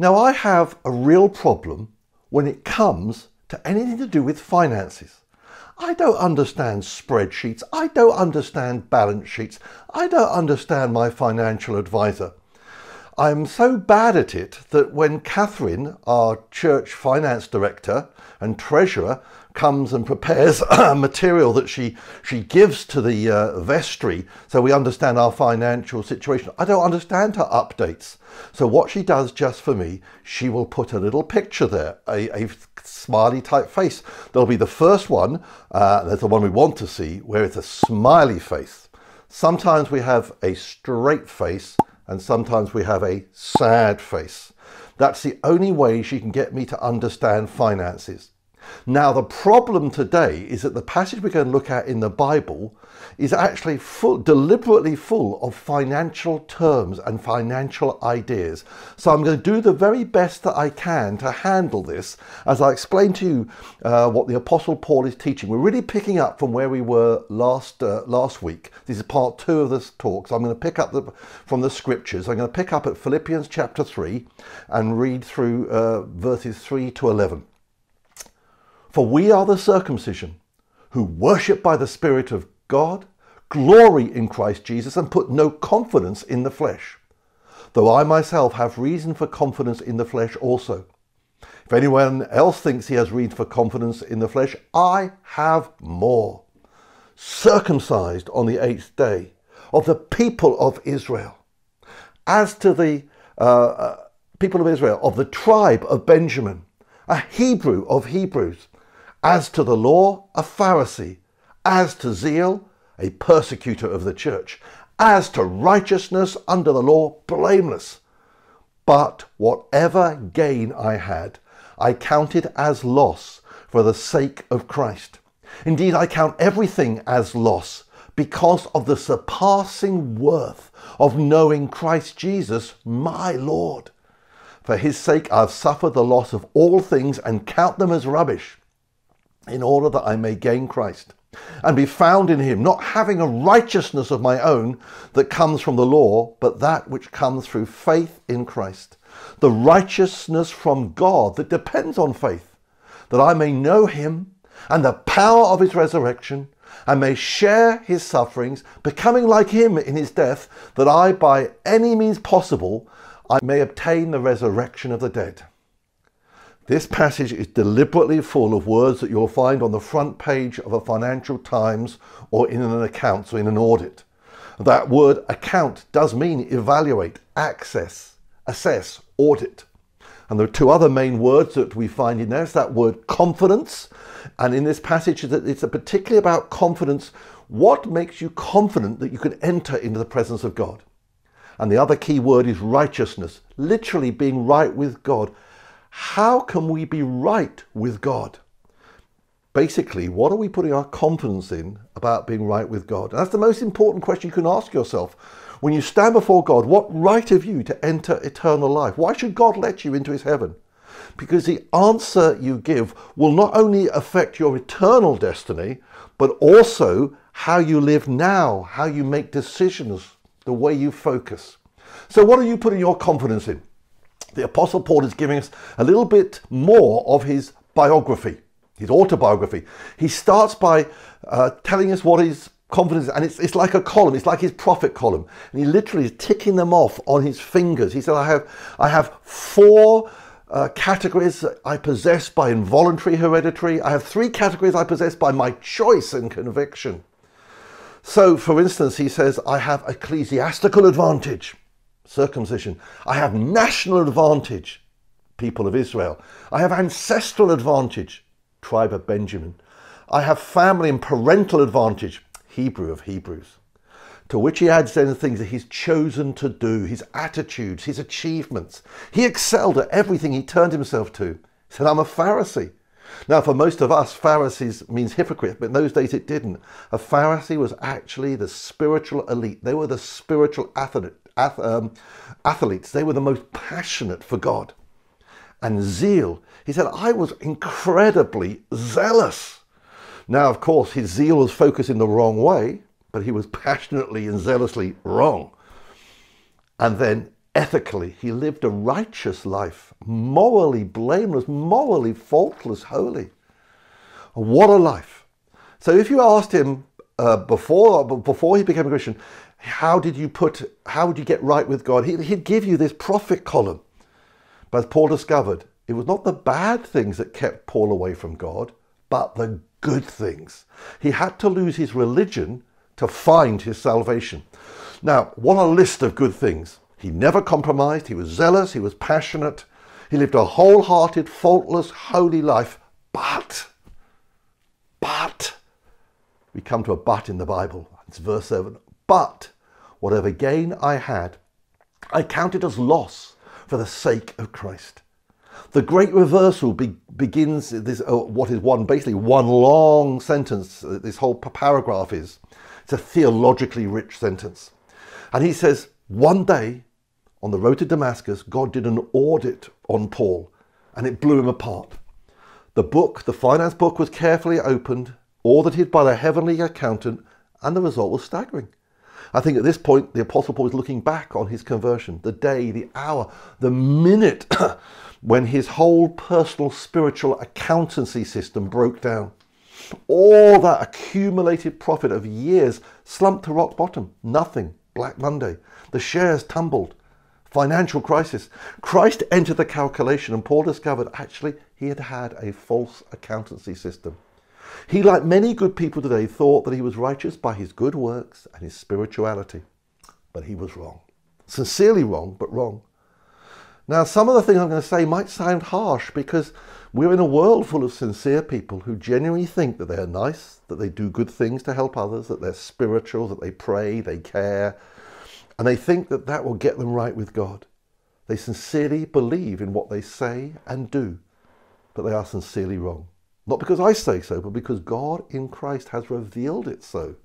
Now, I have a real problem when it comes to anything to do with finances. I don't understand spreadsheets. I don't understand balance sheets. I don't understand my financial advisor. I'm so bad at it that when Catherine, our church finance director and treasurer, comes and prepares material that she, she gives to the uh, vestry so we understand our financial situation, I don't understand her updates. So what she does just for me, she will put a little picture there, a, a smiley type face. There'll be the first one, uh, that's the one we want to see, where it's a smiley face. Sometimes we have a straight face and sometimes we have a sad face. That's the only way she can get me to understand finances. Now, the problem today is that the passage we're going to look at in the Bible is actually full, deliberately full of financial terms and financial ideas. So I'm going to do the very best that I can to handle this as I explain to you uh, what the Apostle Paul is teaching. We're really picking up from where we were last uh, last week. This is part two of this talk. So I'm going to pick up the, from the scriptures. I'm going to pick up at Philippians chapter 3 and read through uh, verses 3 to 11. For we are the circumcision who worship by the Spirit of God, glory in Christ Jesus, and put no confidence in the flesh. Though I myself have reason for confidence in the flesh also. If anyone else thinks he has reason for confidence in the flesh, I have more. Circumcised on the eighth day of the people of Israel. As to the uh, uh, people of Israel, of the tribe of Benjamin, a Hebrew of Hebrews, as to the law, a Pharisee. As to zeal, a persecutor of the church. As to righteousness under the law, blameless. But whatever gain I had, I counted as loss for the sake of Christ. Indeed, I count everything as loss because of the surpassing worth of knowing Christ Jesus, my Lord. For his sake I've suffered the loss of all things and count them as rubbish in order that I may gain Christ and be found in him, not having a righteousness of my own that comes from the law, but that which comes through faith in Christ. The righteousness from God that depends on faith, that I may know him and the power of his resurrection, and may share his sufferings, becoming like him in his death, that I, by any means possible, I may obtain the resurrection of the dead. This passage is deliberately full of words that you'll find on the front page of a Financial Times or in an account, so in an audit. That word account does mean evaluate, access, assess, audit. And there are two other main words that we find in there. It's that word confidence. And in this passage, it's particularly about confidence. What makes you confident that you can enter into the presence of God? And the other key word is righteousness, literally being right with God how can we be right with God? Basically, what are we putting our confidence in about being right with God? And that's the most important question you can ask yourself. When you stand before God, what right have you to enter eternal life? Why should God let you into his heaven? Because the answer you give will not only affect your eternal destiny, but also how you live now, how you make decisions the way you focus. So, what are you putting your confidence in? The Apostle Paul is giving us a little bit more of his biography, his autobiography. He starts by uh, telling us what his confidence and it's, it's like a column it's like his profit column. And he literally is ticking them off on his fingers. He said i have i have four uh, categories i possess by involuntary hereditary i have three categories i possess by my choice and conviction. So for instance he says i have ecclesiastical advantage circumcision i have national advantage people of israel i have ancestral advantage tribe of benjamin i have family and parental advantage Hebrew of Hebrews. To which he adds then the things that he's chosen to do, his attitudes, his achievements. He excelled at everything he turned himself to. He said, I'm a Pharisee. Now, for most of us, Pharisees means hypocrite, but in those days it didn't. A Pharisee was actually the spiritual elite. They were the spiritual athlete, ath, um, athletes. They were the most passionate for God. And zeal. He said, I was incredibly zealous. Now, of course, his zeal was focused in the wrong way, but he was passionately and zealously wrong. And then ethically, he lived a righteous life, morally blameless, morally faultless, holy. What a life. So if you asked him uh, before, before he became a Christian, how did you put, how would you get right with God? He, he'd give you this profit column. But as Paul discovered, it was not the bad things that kept Paul away from God, but the good things. He had to lose his religion to find his salvation. Now, what a list of good things. He never compromised, he was zealous, he was passionate, he lived a wholehearted, faultless, holy life. But, but, we come to a but in the Bible. It's verse 7. But, whatever gain I had, I counted as loss for the sake of Christ. The great reversal be, begins this uh, what is one basically one long sentence. This whole paragraph is it's a theologically rich sentence, and he says one day on the road to Damascus, God did an audit on Paul, and it blew him apart. The book, the finance book, was carefully opened, audited by the heavenly accountant, and the result was staggering. I think at this point, the Apostle Paul is looking back on his conversion, the day, the hour, the minute when his whole personal spiritual accountancy system broke down. All that accumulated profit of years slumped to rock bottom. Nothing. Black Monday. The shares tumbled. Financial crisis. Christ entered the calculation, and Paul discovered actually he had had a false accountancy system. He, like many good people today, thought that he was righteous by his good works and his spirituality. But he was wrong. Sincerely wrong, but wrong. Now, some of the things I'm going to say might sound harsh because we're in a world full of sincere people who genuinely think that they're nice, that they do good things to help others, that they're spiritual, that they pray, they care, and they think that that will get them right with God. They sincerely believe in what they say and do, but they are sincerely wrong. Not because I say so, but because God in Christ has revealed it so.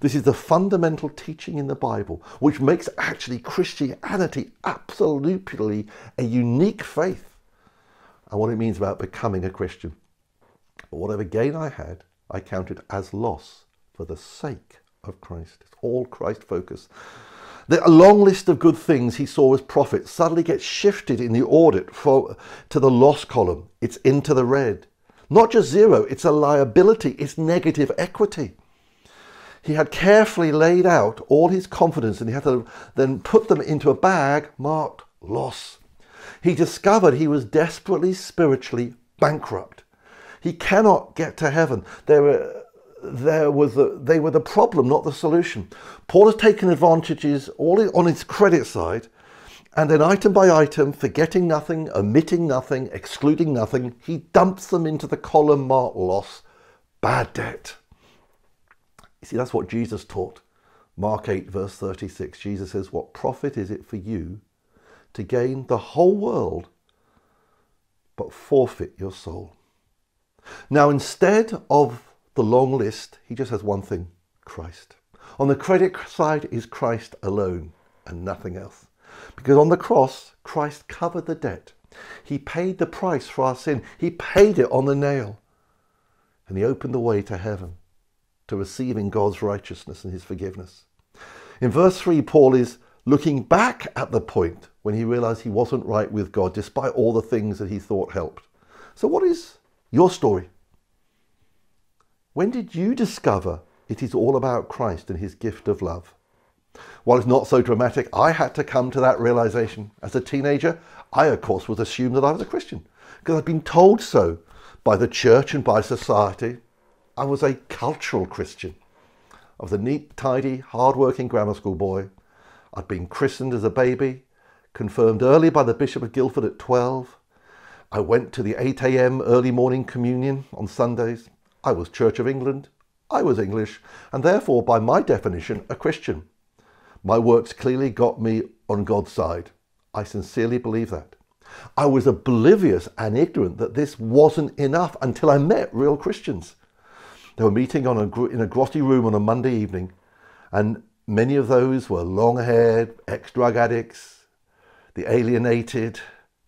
This is the fundamental teaching in the Bible, which makes actually Christianity absolutely a unique faith and what it means about becoming a Christian. Whatever gain I had, I counted as loss for the sake of Christ. It's all Christ focus. The long list of good things he saw as profit suddenly gets shifted in the audit for, to the loss column. It's into the red. Not just zero, it's a liability, it's negative equity he had carefully laid out all his confidence and he had to then put them into a bag marked loss. He discovered he was desperately spiritually bankrupt. He cannot get to heaven. There were, there was a, they were the problem, not the solution. Paul has taken advantages all on his credit side, and then item by item, forgetting nothing, omitting nothing, excluding nothing, he dumps them into the column marked loss, bad debt. You see, that's what Jesus taught. Mark 8, verse 36, Jesus says, What profit is it for you to gain the whole world but forfeit your soul? Now, instead of the long list, he just has one thing Christ. On the credit side is Christ alone and nothing else. Because on the cross, Christ covered the debt. He paid the price for our sin. He paid it on the nail. And he opened the way to heaven to receiving God's righteousness and his forgiveness. In verse 3, Paul is looking back at the point when he realized he wasn't right with God despite all the things that he thought helped. So, what is your story? When did you discover it is all about Christ and his gift of love? While it's not so dramatic, I had to come to that realization. As a teenager, I, of course, was assumed that I was a Christian because I'd been told so by the church and by society. I was a cultural Christian. Was a neat, tidy, hard-working grammar school boy. I'd been christened as a baby, confirmed early by the Bishop of Guildford at 12. I went to the 8 a.m. early morning communion on Sundays. I was Church of England. I was English, and therefore, by my definition, a Christian. My works clearly got me on God's side. I sincerely believe that. I was oblivious and ignorant that this wasn't enough until I met real Christians. They were meeting on a, in a grotty room on a Monday evening, and many of those were long haired, ex drug addicts, the alienated,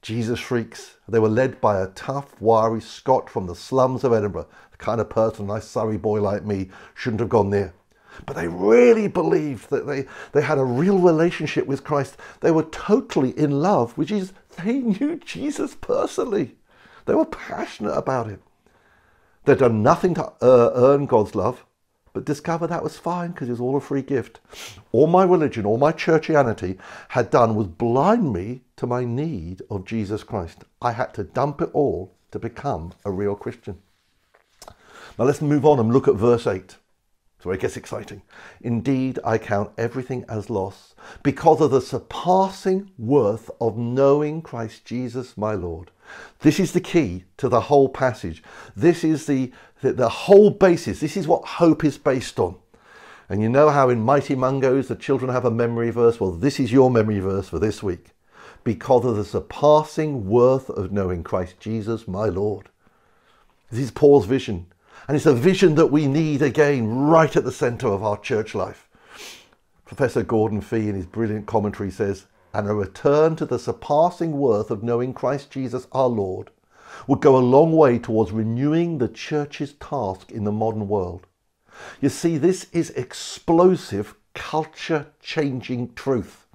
Jesus freaks. They were led by a tough, wiry Scot from the slums of Edinburgh, the kind of person a nice Surrey boy like me shouldn't have gone near. But they really believed that they, they had a real relationship with Christ. They were totally in love which is They knew Jesus personally. They were passionate about him. They'd done nothing to uh, earn God's love, but discovered that was fine because it was all a free gift. All my religion, all my churchianity had done was blind me to my need of Jesus Christ. I had to dump it all to become a real Christian. Now let's move on and look at verse 8. So it gets exciting. Indeed, I count everything as loss because of the surpassing worth of knowing Christ Jesus my Lord. This is the key to the whole passage. This is the, the, the whole basis. This is what hope is based on. And you know how in Mighty Mungos the children have a memory verse? Well, this is your memory verse for this week. Because of the surpassing worth of knowing Christ Jesus my Lord. This is Paul's vision and it's a vision that we need again right at the centre of our church life. Professor Gordon Fee, in his brilliant commentary, says, and a return to the surpassing worth of knowing Christ Jesus our Lord would go a long way towards renewing the church's task in the modern world. You see, this is explosive, culture changing truth.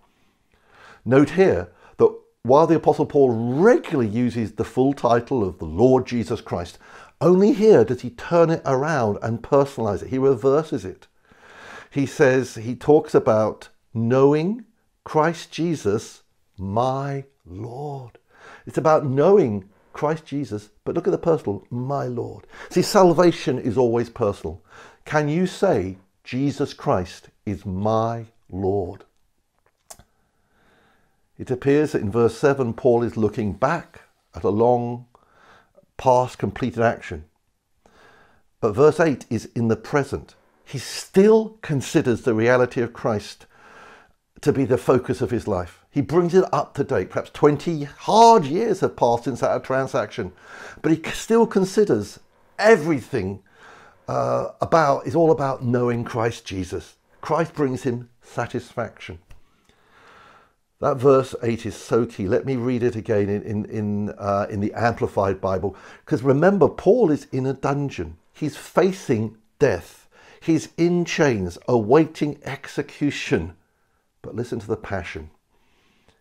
Note here that while the Apostle Paul regularly uses the full title of the Lord Jesus Christ, only here does he turn it around and personalize it. He reverses it. He says, he talks about knowing Christ Jesus, my Lord. It's about knowing Christ Jesus, but look at the personal, my Lord. See, salvation is always personal. Can you say, Jesus Christ is my Lord? It appears that in verse 7, Paul is looking back at a long past completed action. But verse 8 is in the present. He still considers the reality of Christ to be the focus of his life. He brings it up to date. Perhaps 20 hard years have passed since that transaction, but he still considers everything uh, about is all about knowing Christ Jesus. Christ brings him satisfaction. That verse 8 is so key. Let me read it again in, in, in, uh, in the Amplified Bible. Because remember, Paul is in a dungeon. He's facing death. He's in chains, awaiting execution. But listen to the passion.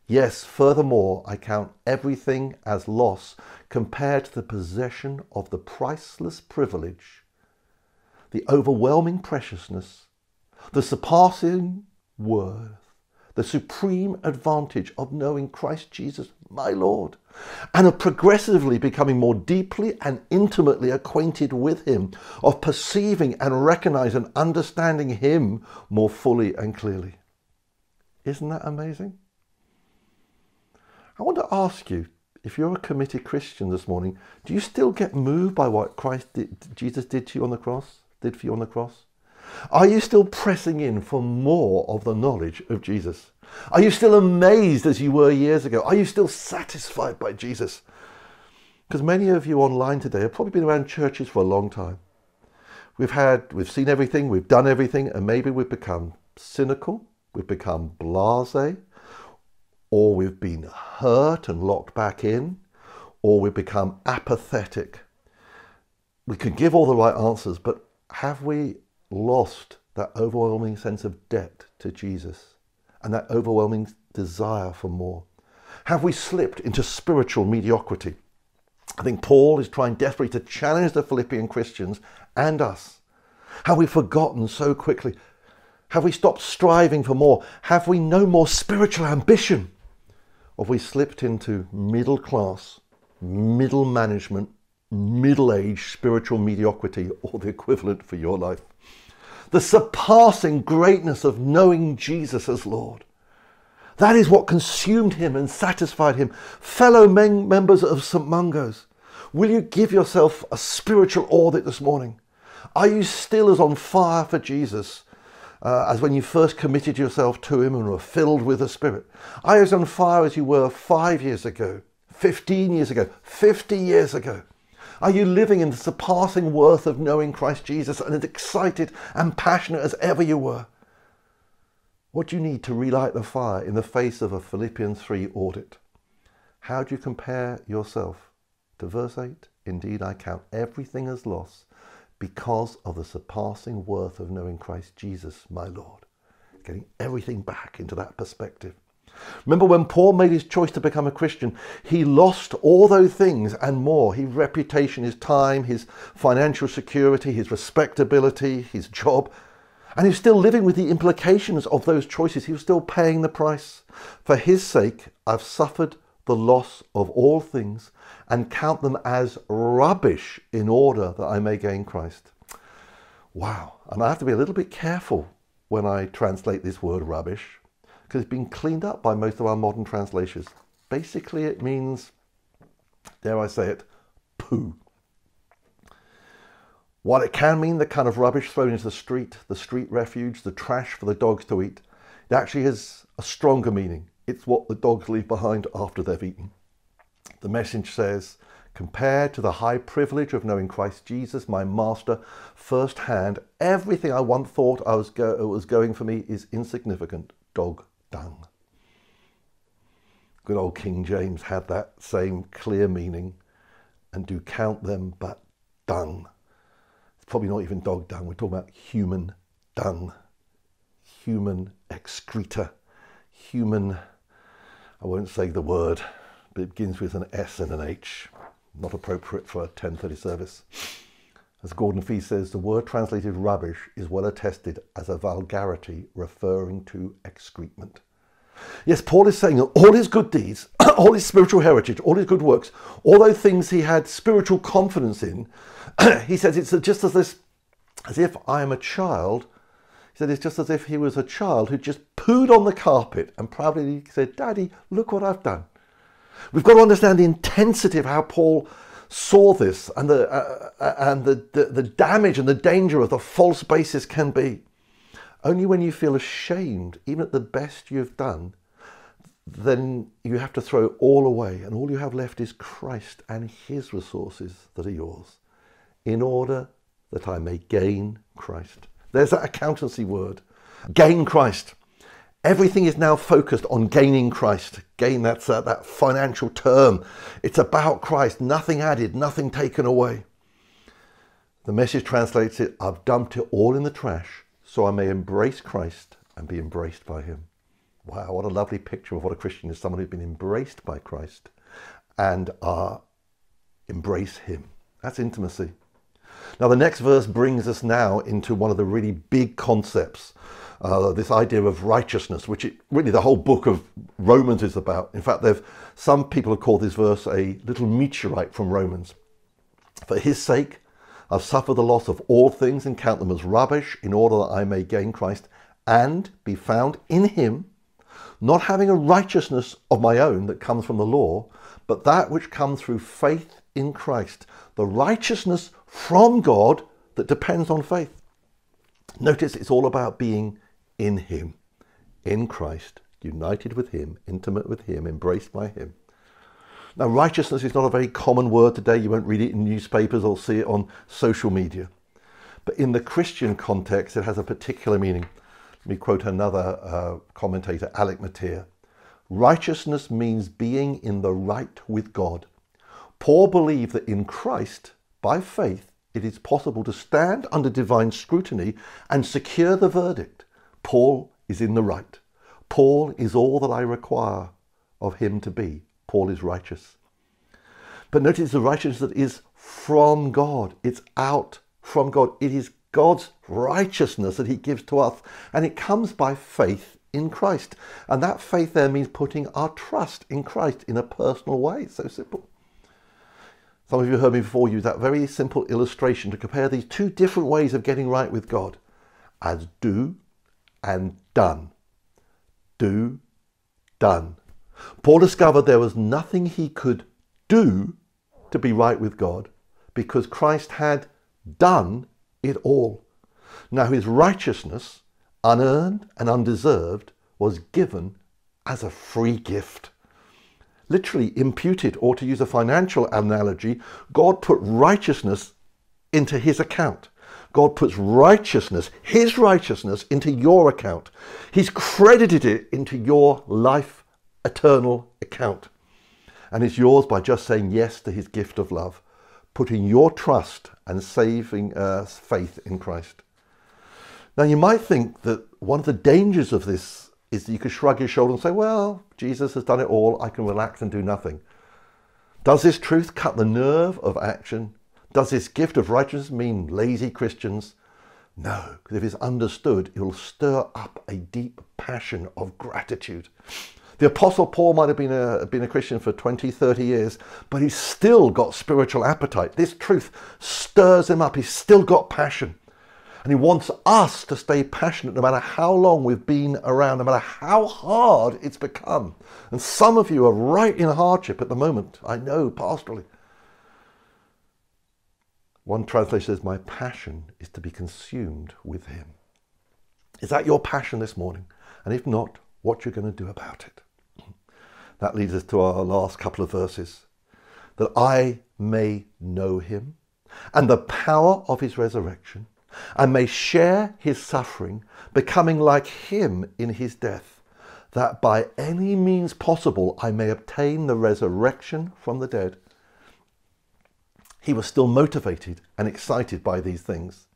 Yes, furthermore, I count everything as loss compared to the possession of the priceless privilege, the overwhelming preciousness, the surpassing worth the supreme advantage of knowing Christ Jesus, my Lord, and of progressively becoming more deeply and intimately acquainted with Him, of perceiving and recognizing and understanding Him more fully and clearly. Isn't that amazing? I want to ask you, if you're a committed Christian this morning, do you still get moved by what Christ did, Jesus did to you on the cross, did for you on the cross? Are you still pressing in for more of the knowledge of Jesus? Are you still amazed as you were years ago? Are you still satisfied by Jesus? Because many of you online today have probably been around churches for a long time. We've had, we've seen everything, we've done everything, and maybe we've become cynical, we've become blasé, or we've been hurt and locked back in, or we've become apathetic. We can give all the right answers, but have we lost that overwhelming sense of debt to Jesus and that overwhelming desire for more? Have we slipped into spiritual mediocrity? I think Paul is trying desperately to challenge the Philippian Christians and us. Have we forgotten so quickly? Have we stopped striving for more? Have we no more spiritual ambition? Or have we slipped into middle class, middle management, middle age spiritual mediocrity, or the equivalent for your life? The surpassing greatness of knowing Jesus as Lord. That is what consumed him and satisfied him. Fellow men, members of St. Mungo's, will you give yourself a spiritual audit this morning? Are you still as on fire for Jesus uh, as when you first committed yourself to Him and were filled with the Spirit? Are you as on fire as you were five years ago, 15 years ago, 50 years ago? Are you living in the surpassing worth of knowing Christ Jesus and as excited and passionate as ever you were? What do you need to relight the fire in the face of a Philippians 3 audit? How do you compare yourself to verse 8? Indeed, I count everything as loss because of the surpassing worth of knowing Christ Jesus, my Lord. Getting everything back into that perspective. Remember when Paul made his choice to become a Christian, he lost all those things and more his reputation, his time, his financial security, his respectability, his job. And he's still living with the implications of those choices. He was still paying the price. For his sake, I've suffered the loss of all things and count them as rubbish in order that I may gain Christ. Wow. And I have to be a little bit careful when I translate this word rubbish because it's been cleaned up by most of our modern translations. Basically, it means, dare I say it, poo. While it can mean the kind of rubbish thrown into the street, the street refuge, the trash for the dogs to eat, it actually has a stronger meaning. It's what the dogs leave behind after they've eaten. The message says, compared to the high privilege of knowing Christ Jesus, my master, firsthand, everything I once thought I was, go- was going for me is insignificant. Dog dung. Good old King James had that same clear meaning and do count them but dung. It's probably not even dog dung, we're talking about human dung, human excreta, human, I won't say the word, but it begins with an S and an H. Not appropriate for a 1030 service. As Gordon Fee says, the word translated rubbish is well attested as a vulgarity referring to excrement. Yes, Paul is saying that all his good deeds, all his spiritual heritage, all his good works, all those things he had spiritual confidence in, he says it's just as this, as if I am a child. He said it's just as if he was a child who just pooed on the carpet and proudly said, Daddy, look what I've done. We've got to understand the intensity of how Paul saw this and the, uh, uh, and the, the, the damage and the danger of the false basis can be. Only when you feel ashamed, even at the best you've done, then you have to throw all away, and all you have left is Christ and His resources that are yours, in order that I may gain Christ. There's that accountancy word gain Christ. Everything is now focused on gaining Christ. Gain, that's uh, that financial term. It's about Christ, nothing added, nothing taken away. The message translates it I've dumped it all in the trash so I may embrace Christ and be embraced by Him. Wow, what a lovely picture of what a Christian is someone who's been embraced by Christ and uh, embrace Him. That's intimacy. Now, the next verse brings us now into one of the really big concepts uh, this idea of righteousness, which it, really the whole book of Romans is about. In fact, some people have called this verse a little meteorite from Romans. For his sake, I've suffered the loss of all things and count them as rubbish in order that I may gain Christ and be found in him, not having a righteousness of my own that comes from the law, but that which comes through faith in Christ, the righteousness from God that depends on faith. Notice it's all about being in Him, in Christ, united with Him, intimate with Him, embraced by Him. Now, righteousness is not a very common word today. You won't read it in newspapers or see it on social media. But in the Christian context, it has a particular meaning. Let me quote another uh, commentator, Alec Motyer. Righteousness means being in the right with God. Paul believed that in Christ, by faith, it is possible to stand under divine scrutiny and secure the verdict Paul is in the right. Paul is all that I require of him to be. Paul is righteous. But notice the righteousness that is from God. It's out from God. It is God's righteousness that he gives to us. And it comes by faith in Christ. And that faith there means putting our trust in Christ in a personal way. It's so simple. Some of you heard me before use that very simple illustration to compare these two different ways of getting right with God as do and done. Do, done. Paul discovered there was nothing he could do to be right with God because Christ had done it all. Now his righteousness, unearned and undeserved, was given as a free gift. Literally imputed, or to use a financial analogy, God put righteousness into his account. God puts righteousness, his righteousness, into your account. He's credited it into your life eternal account. And it's yours by just saying yes to his gift of love, putting your trust and saving uh, faith in Christ. Now, you might think that one of the dangers of this is that you could shrug your shoulder and say, well, Jesus has done it all, I can relax and do nothing. Does this truth cut the nerve of action does this gift of righteousness mean lazy Christians? No, because if it's understood, it will stir up a deep passion of gratitude. The Apostle Paul might have been a, been a Christian for 20, 30 years, but he's still got spiritual appetite. This truth stirs him up. He's still got passion. And he wants us to stay passionate no matter how long we've been around, no matter how hard it's become. And some of you are right in hardship at the moment. I know, pastorally. One translation says, My passion is to be consumed with him. Is that your passion this morning? And if not, what you're going to do about it? That leads us to our last couple of verses. That I may know him and the power of his resurrection, and may share his suffering, becoming like him in his death, that by any means possible I may obtain the resurrection from the dead he was still motivated and excited by these things.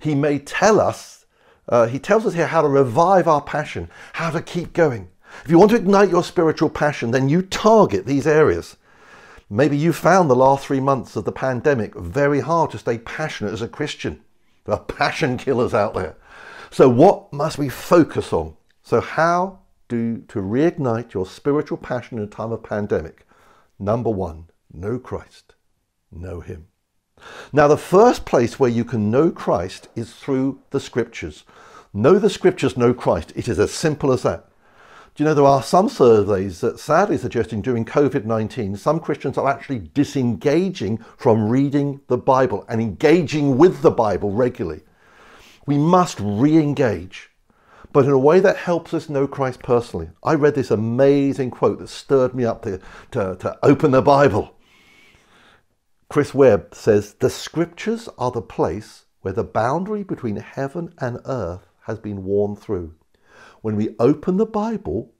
He may tell us, uh, he tells us here how to revive our passion, how to keep going. If you want to ignite your spiritual passion, then you target these areas. Maybe you found the last three months of the pandemic very hard to stay passionate as a Christian. There are passion killers out there. So, what must we focus on? So, how do to reignite your spiritual passion in a time of pandemic? Number one, know Christ know him. Now, the first place where you can know Christ is through the scriptures. Know the scriptures, know Christ. It is as simple as that. Do you know there are some surveys that sadly suggesting during COVID 19, some Christians are actually disengaging from reading the Bible and engaging with the Bible regularly. We must re engage, but in a way that helps us know Christ personally. I read this amazing quote that stirred me up to, to, to open the Bible. Chris Webb says the scriptures are the place where the boundary between heaven and earth has been worn through. When we open the Bible,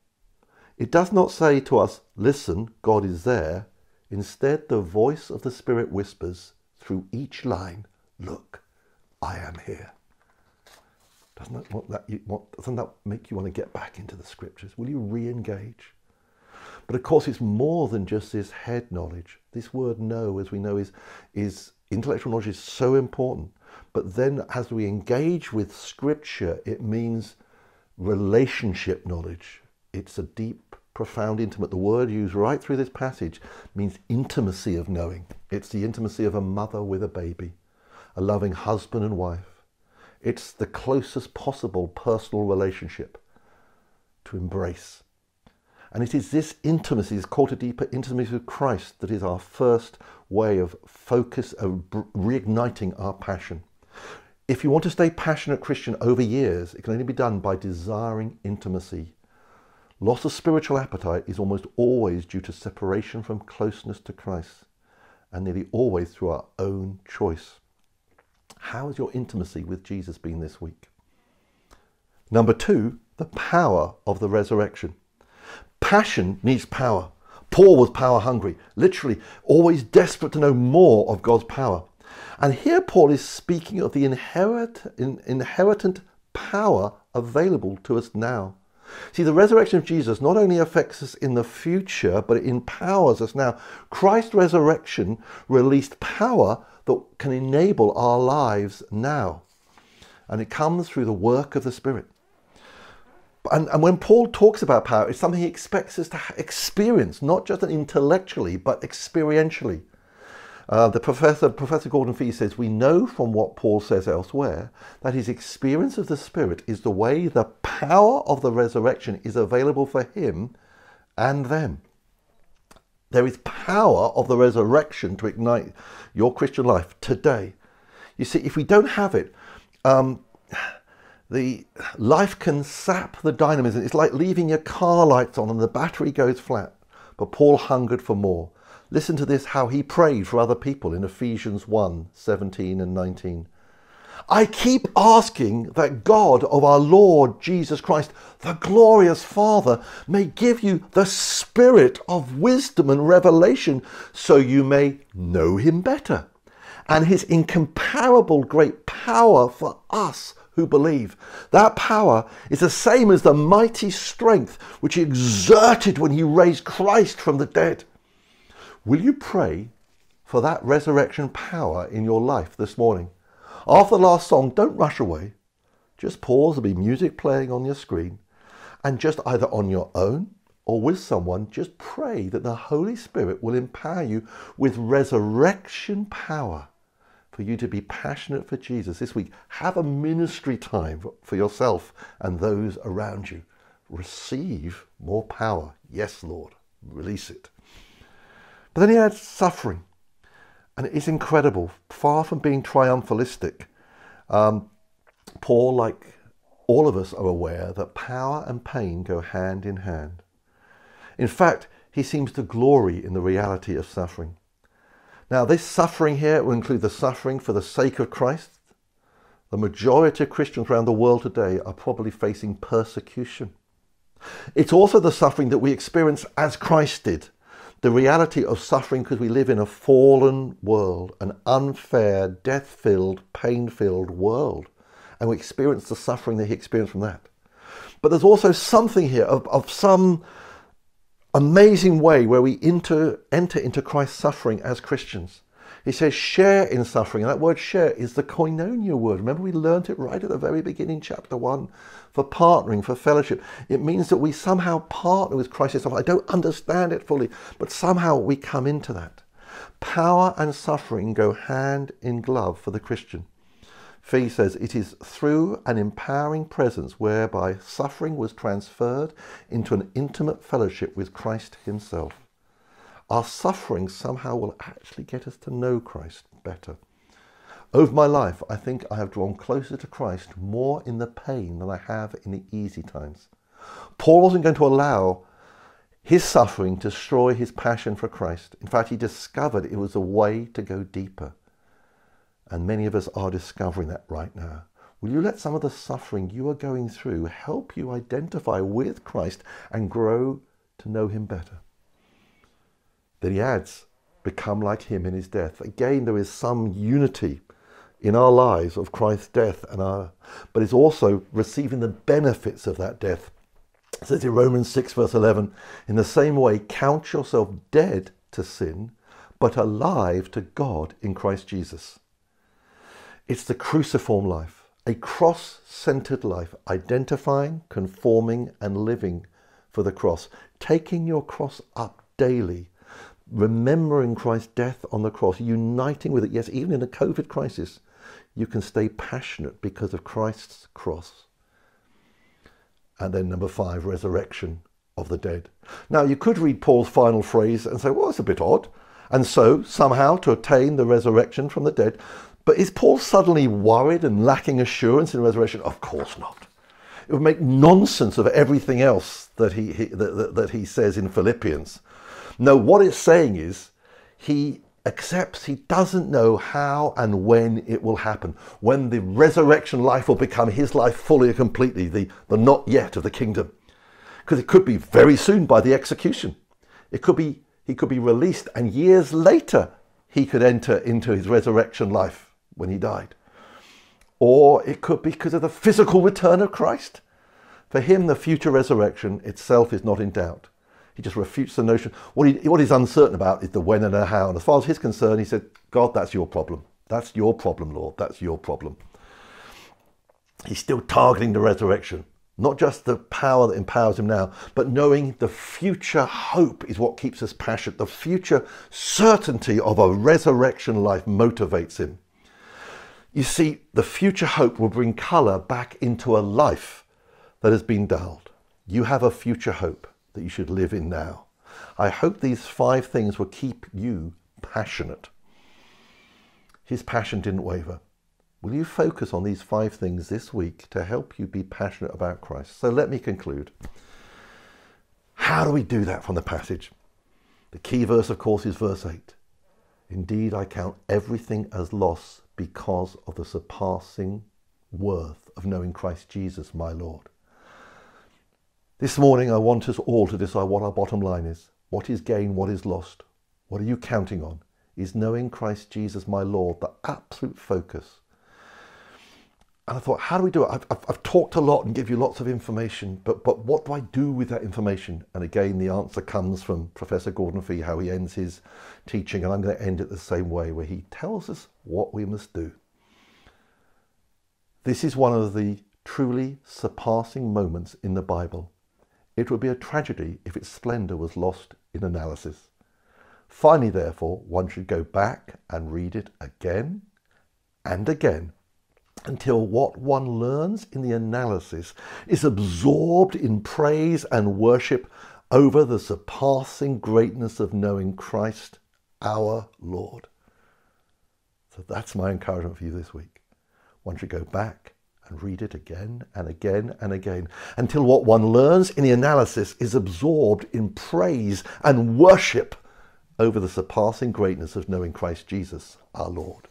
it does not say to us, Listen, God is there. Instead, the voice of the Spirit whispers through each line, Look, I am here. Doesn't that, doesn't that make you want to get back into the scriptures? Will you re engage? But of course, it's more than just this head knowledge. This word know, as we know, is, is intellectual knowledge is so important. But then as we engage with scripture, it means relationship knowledge. It's a deep, profound, intimate. The word used right through this passage means intimacy of knowing. It's the intimacy of a mother with a baby, a loving husband and wife. It's the closest possible personal relationship to embrace. And it is this intimacy, this call to deeper intimacy with Christ, that is our first way of focus, of reigniting our passion. If you want to stay passionate Christian over years, it can only be done by desiring intimacy. Loss of spiritual appetite is almost always due to separation from closeness to Christ, and nearly always through our own choice. How has your intimacy with Jesus been this week? Number two, the power of the resurrection. Passion needs power. Paul was power hungry, literally always desperate to know more of God's power. And here Paul is speaking of the inherit, in, inheritant power available to us now. See, the resurrection of Jesus not only affects us in the future, but it empowers us now. Christ's resurrection released power that can enable our lives now. And it comes through the work of the Spirit. And, and when Paul talks about power, it's something he expects us to experience, not just intellectually, but experientially. Uh, the professor, Professor Gordon Fee says, We know from what Paul says elsewhere that his experience of the Spirit is the way the power of the resurrection is available for him and them. There is power of the resurrection to ignite your Christian life today. You see, if we don't have it, um, the life can sap the dynamism. It's like leaving your car lights on and the battery goes flat. But Paul hungered for more. Listen to this how he prayed for other people in Ephesians 1 17 and 19. I keep asking that God of our Lord Jesus Christ, the glorious Father, may give you the spirit of wisdom and revelation so you may know him better and his incomparable great power for us who believe. That power is the same as the mighty strength which he exerted when he raised Christ from the dead. Will you pray for that resurrection power in your life this morning? After the last song, don't rush away. Just pause, there'll be music playing on your screen, and just either on your own or with someone, just pray that the Holy Spirit will empower you with resurrection power for you to be passionate for Jesus this week. Have a ministry time for yourself and those around you. Receive more power. Yes, Lord, release it. But then he adds suffering. And it is incredible. Far from being triumphalistic, um, Paul, like all of us, are aware that power and pain go hand in hand. In fact, he seems to glory in the reality of suffering. Now, this suffering here will include the suffering for the sake of Christ. The majority of Christians around the world today are probably facing persecution. It's also the suffering that we experience as Christ did the reality of suffering because we live in a fallen world, an unfair, death filled, pain filled world. And we experience the suffering that he experienced from that. But there's also something here of, of some amazing way where we enter, enter into Christ's suffering as Christians. He says, share in suffering. And that word share is the koinonia word. Remember, we learned it right at the very beginning, chapter 1, for partnering, for fellowship. It means that we somehow partner with Christ suffering. I don't understand it fully, but somehow we come into that. Power and suffering go hand in glove for the Christian. Fee says it is through an empowering presence whereby suffering was transferred into an intimate fellowship with Christ Himself. Our suffering somehow will actually get us to know Christ better. Over my life, I think I have drawn closer to Christ more in the pain than I have in the easy times. Paul wasn't going to allow his suffering to destroy his passion for Christ. In fact, he discovered it was a way to go deeper. And many of us are discovering that right now. Will you let some of the suffering you are going through help you identify with Christ and grow to know him better? Then he adds, become like him in his death. Again, there is some unity in our lives of Christ's death and our but it's also receiving the benefits of that death. It says in Romans 6 verse 11, in the same way, count yourself dead to sin, but alive to God in Christ Jesus. It's the cruciform life, a cross-centered life, identifying, conforming and living for the cross, taking your cross up daily remembering Christ's death on the cross, uniting with it. Yes, even in a COVID crisis, you can stay passionate because of Christ's cross. And then number five, resurrection of the dead. Now, you could read Paul's final phrase and say, well, it's a bit odd. And so, somehow, to attain the resurrection from the dead. But is Paul suddenly worried and lacking assurance in resurrection? Of course not. It would make nonsense of everything else that he, he that, that he says in Philippians. No, what it's saying is he accepts he doesn't know how and when it will happen, when the resurrection life will become his life fully and completely, the, the not yet of the kingdom. Because it could be very soon by the execution. It could be he could be released and years later he could enter into his resurrection life when he died. Or it could be because of the physical return of Christ. For him, the future resurrection itself is not in doubt. He just refutes the notion. What, he, what he's uncertain about is the when and the how. And as far as he's concerned, he said, God, that's your problem. That's your problem, Lord. That's your problem. He's still targeting the resurrection. Not just the power that empowers him now, but knowing the future hope is what keeps us passionate. The future certainty of a resurrection life motivates him. You see, the future hope will bring colour back into a life that has been dulled. You have a future hope that you should live in now. I hope these five things will keep you passionate. His passion didn't waver. Will you focus on these five things this week to help you be passionate about Christ? So let me conclude. How do we do that from the passage? The key verse, of course, is verse 8. Indeed, I count everything as loss because of the surpassing worth of knowing Christ Jesus, my Lord. This morning, I want us all to decide what our bottom line is. What is gain? What is lost? What are you counting on? Is knowing Christ Jesus, my Lord, the absolute focus? And I thought, how do we do it? I've, I've, I've, talked a lot and give you lots of information, but, but what do I do with that information? And again, the answer comes from Professor Gordon Fee, how he ends his teaching, and I'm going to end it the same way, where he tells us what we must do. This is one of the truly surpassing moments in the Bible. It would be a tragedy if its splendour was lost in analysis. Finally, therefore, one should go back and read it again and again until what one learns in the analysis is absorbed in praise and worship over the surpassing greatness of knowing Christ our Lord. So that's my encouragement for you this week. One should go back and read it again and again and again until what one learns in the analysis is absorbed in praise and worship over the surpassing greatness of knowing Christ Jesus our Lord.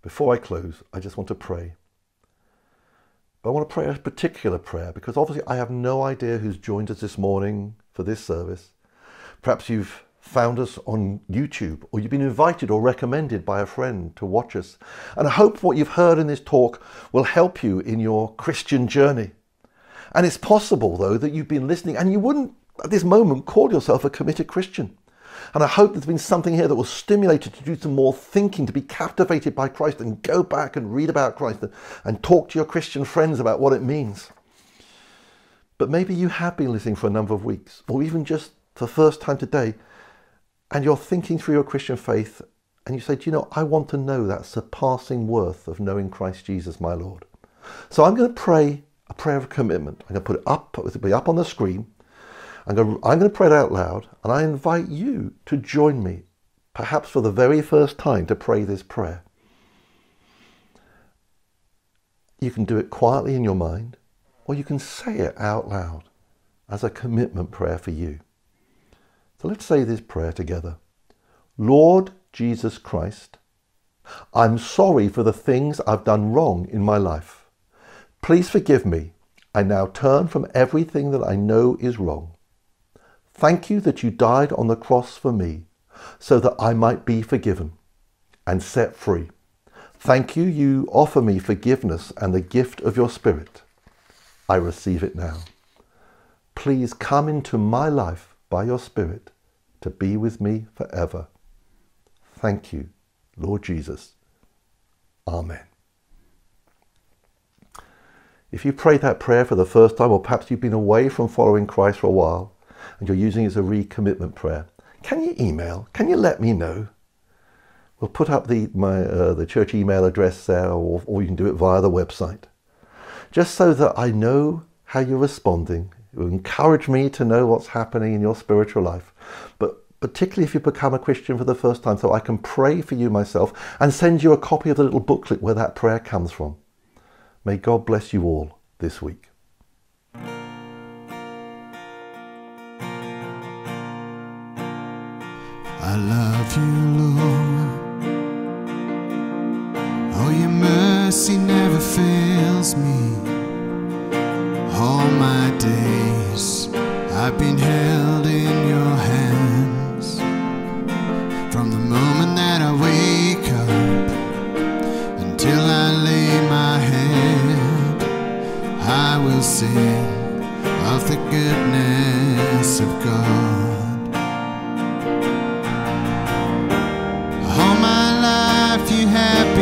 Before I close, I just want to pray. But I want to pray a particular prayer because obviously I have no idea who's joined us this morning for this service. Perhaps you've found us on YouTube or you've been invited or recommended by a friend to watch us. And I hope what you've heard in this talk will help you in your Christian journey. And it's possible, though, that you've been listening and you wouldn't at this moment call yourself a committed Christian. And I hope there's been something here that will stimulate you to do some more thinking, to be captivated by Christ and go back and read about Christ and, talk to your Christian friends about what it means. But maybe you have been listening for a number of weeks, or even just for the first time today, and you're thinking through your Christian faith, and you say, Do you know, I want to know that surpassing worth of knowing Christ Jesus, my Lord. So I'm going to pray a prayer of commitment. I'm going to put it up, it'll be up on the screen. I'm going, to, I'm going to pray it out loud, and I invite you to join me, perhaps for the very first time, to pray this prayer. You can do it quietly in your mind, or you can say it out loud as a commitment prayer for you. So let's say this prayer together. Lord Jesus Christ, I'm sorry for the things I've done wrong in my life. Please forgive me. I now turn from everything that I know is wrong. Thank you that you died on the cross for me so that I might be forgiven and set free. Thank you, you offer me forgiveness and the gift of your Spirit. I receive it now. Please come into my life by your Spirit to be with me forever. Thank you, Lord Jesus. Amen. If you prayed that prayer for the first time, or perhaps you've been away from following Christ for a while, and you're using it as a recommitment prayer, can you email? Can you let me know? We'll put up the, my, uh, the church email address there, or, or you can do it via the website. Just so that I know how you're responding. It will encourage me to know what's happening in your spiritual life. But particularly if you become a Christian for the first time, so I can pray for you myself and send you a copy of the little booklet where that prayer comes from. May God bless you all this week. I love you, Lord. Oh, your mercy never fails me all my days. I've been held in your hands. From the moment that I wake up Until I lay my head I will sing of the goodness of God. All my life you have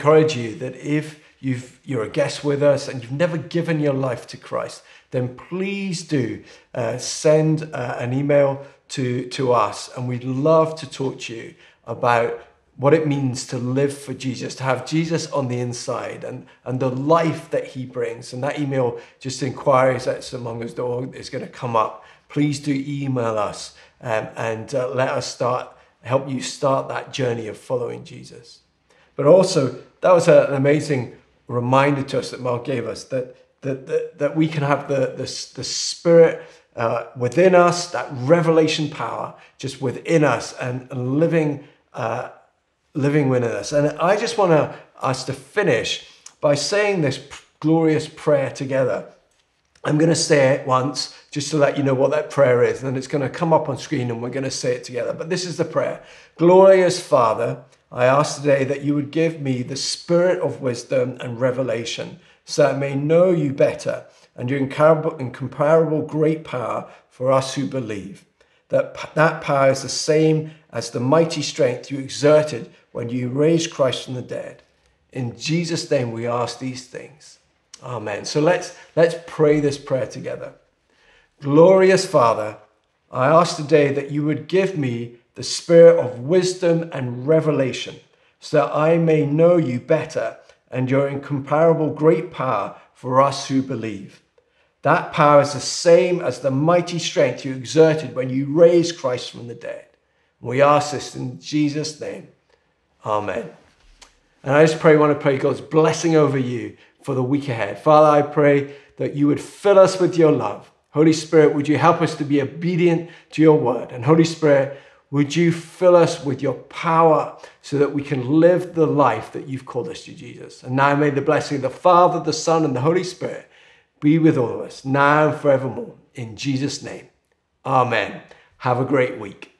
encourage you that if you've, you're a guest with us and you've never given your life to Christ, then please do uh, send uh, an email to, to us. And we'd love to talk to you about what it means to live for Jesus, to have Jesus on the inside and, and the life that he brings. And that email, just inquiries at stmungos.org, is going to come up. Please do email us um, and uh, let us start, help you start that journey of following Jesus. But also, that was a- an amazing reminder to us that Mark gave us that, that, that, that we can have the, the, the Spirit uh, within us, that revelation power just within us and, and living, uh, living within us. And I just want to, us to finish by saying this p- glorious prayer together. I'm going to say it once just to let you know what that prayer is. And it's going to come up on screen and we're going to say it together. But this is the prayer Glorious Father, I ask today that you would give me the spirit of wisdom and revelation so I may know you better and your incomparable, incomparable great power for us who believe. That, that power is the same as the mighty strength you exerted when you raised Christ from the dead. In Jesus' name we ask these things. Amen. So let's, let's pray this prayer together. Glorious Father, I ask today that you would give me the spirit of wisdom and revelation so that I may know you better and your incomparable great power for us who believe. That power is the same as the mighty strength you exerted when you raised Christ from the dead. We ask this in Jesus' name. Amen. And I just pray, want to pray God's blessing over you for the week ahead. Father, I pray that you would fill us with your love. Holy Spirit, would you help us to be obedient to your word? And Holy Spirit, would you fill us with your power so that we can live the life that you've called us to, Jesus? And now may the blessing of the Father, the Son, and the Holy Spirit be with all of us now and forevermore. In Jesus' name, amen. Have a great week.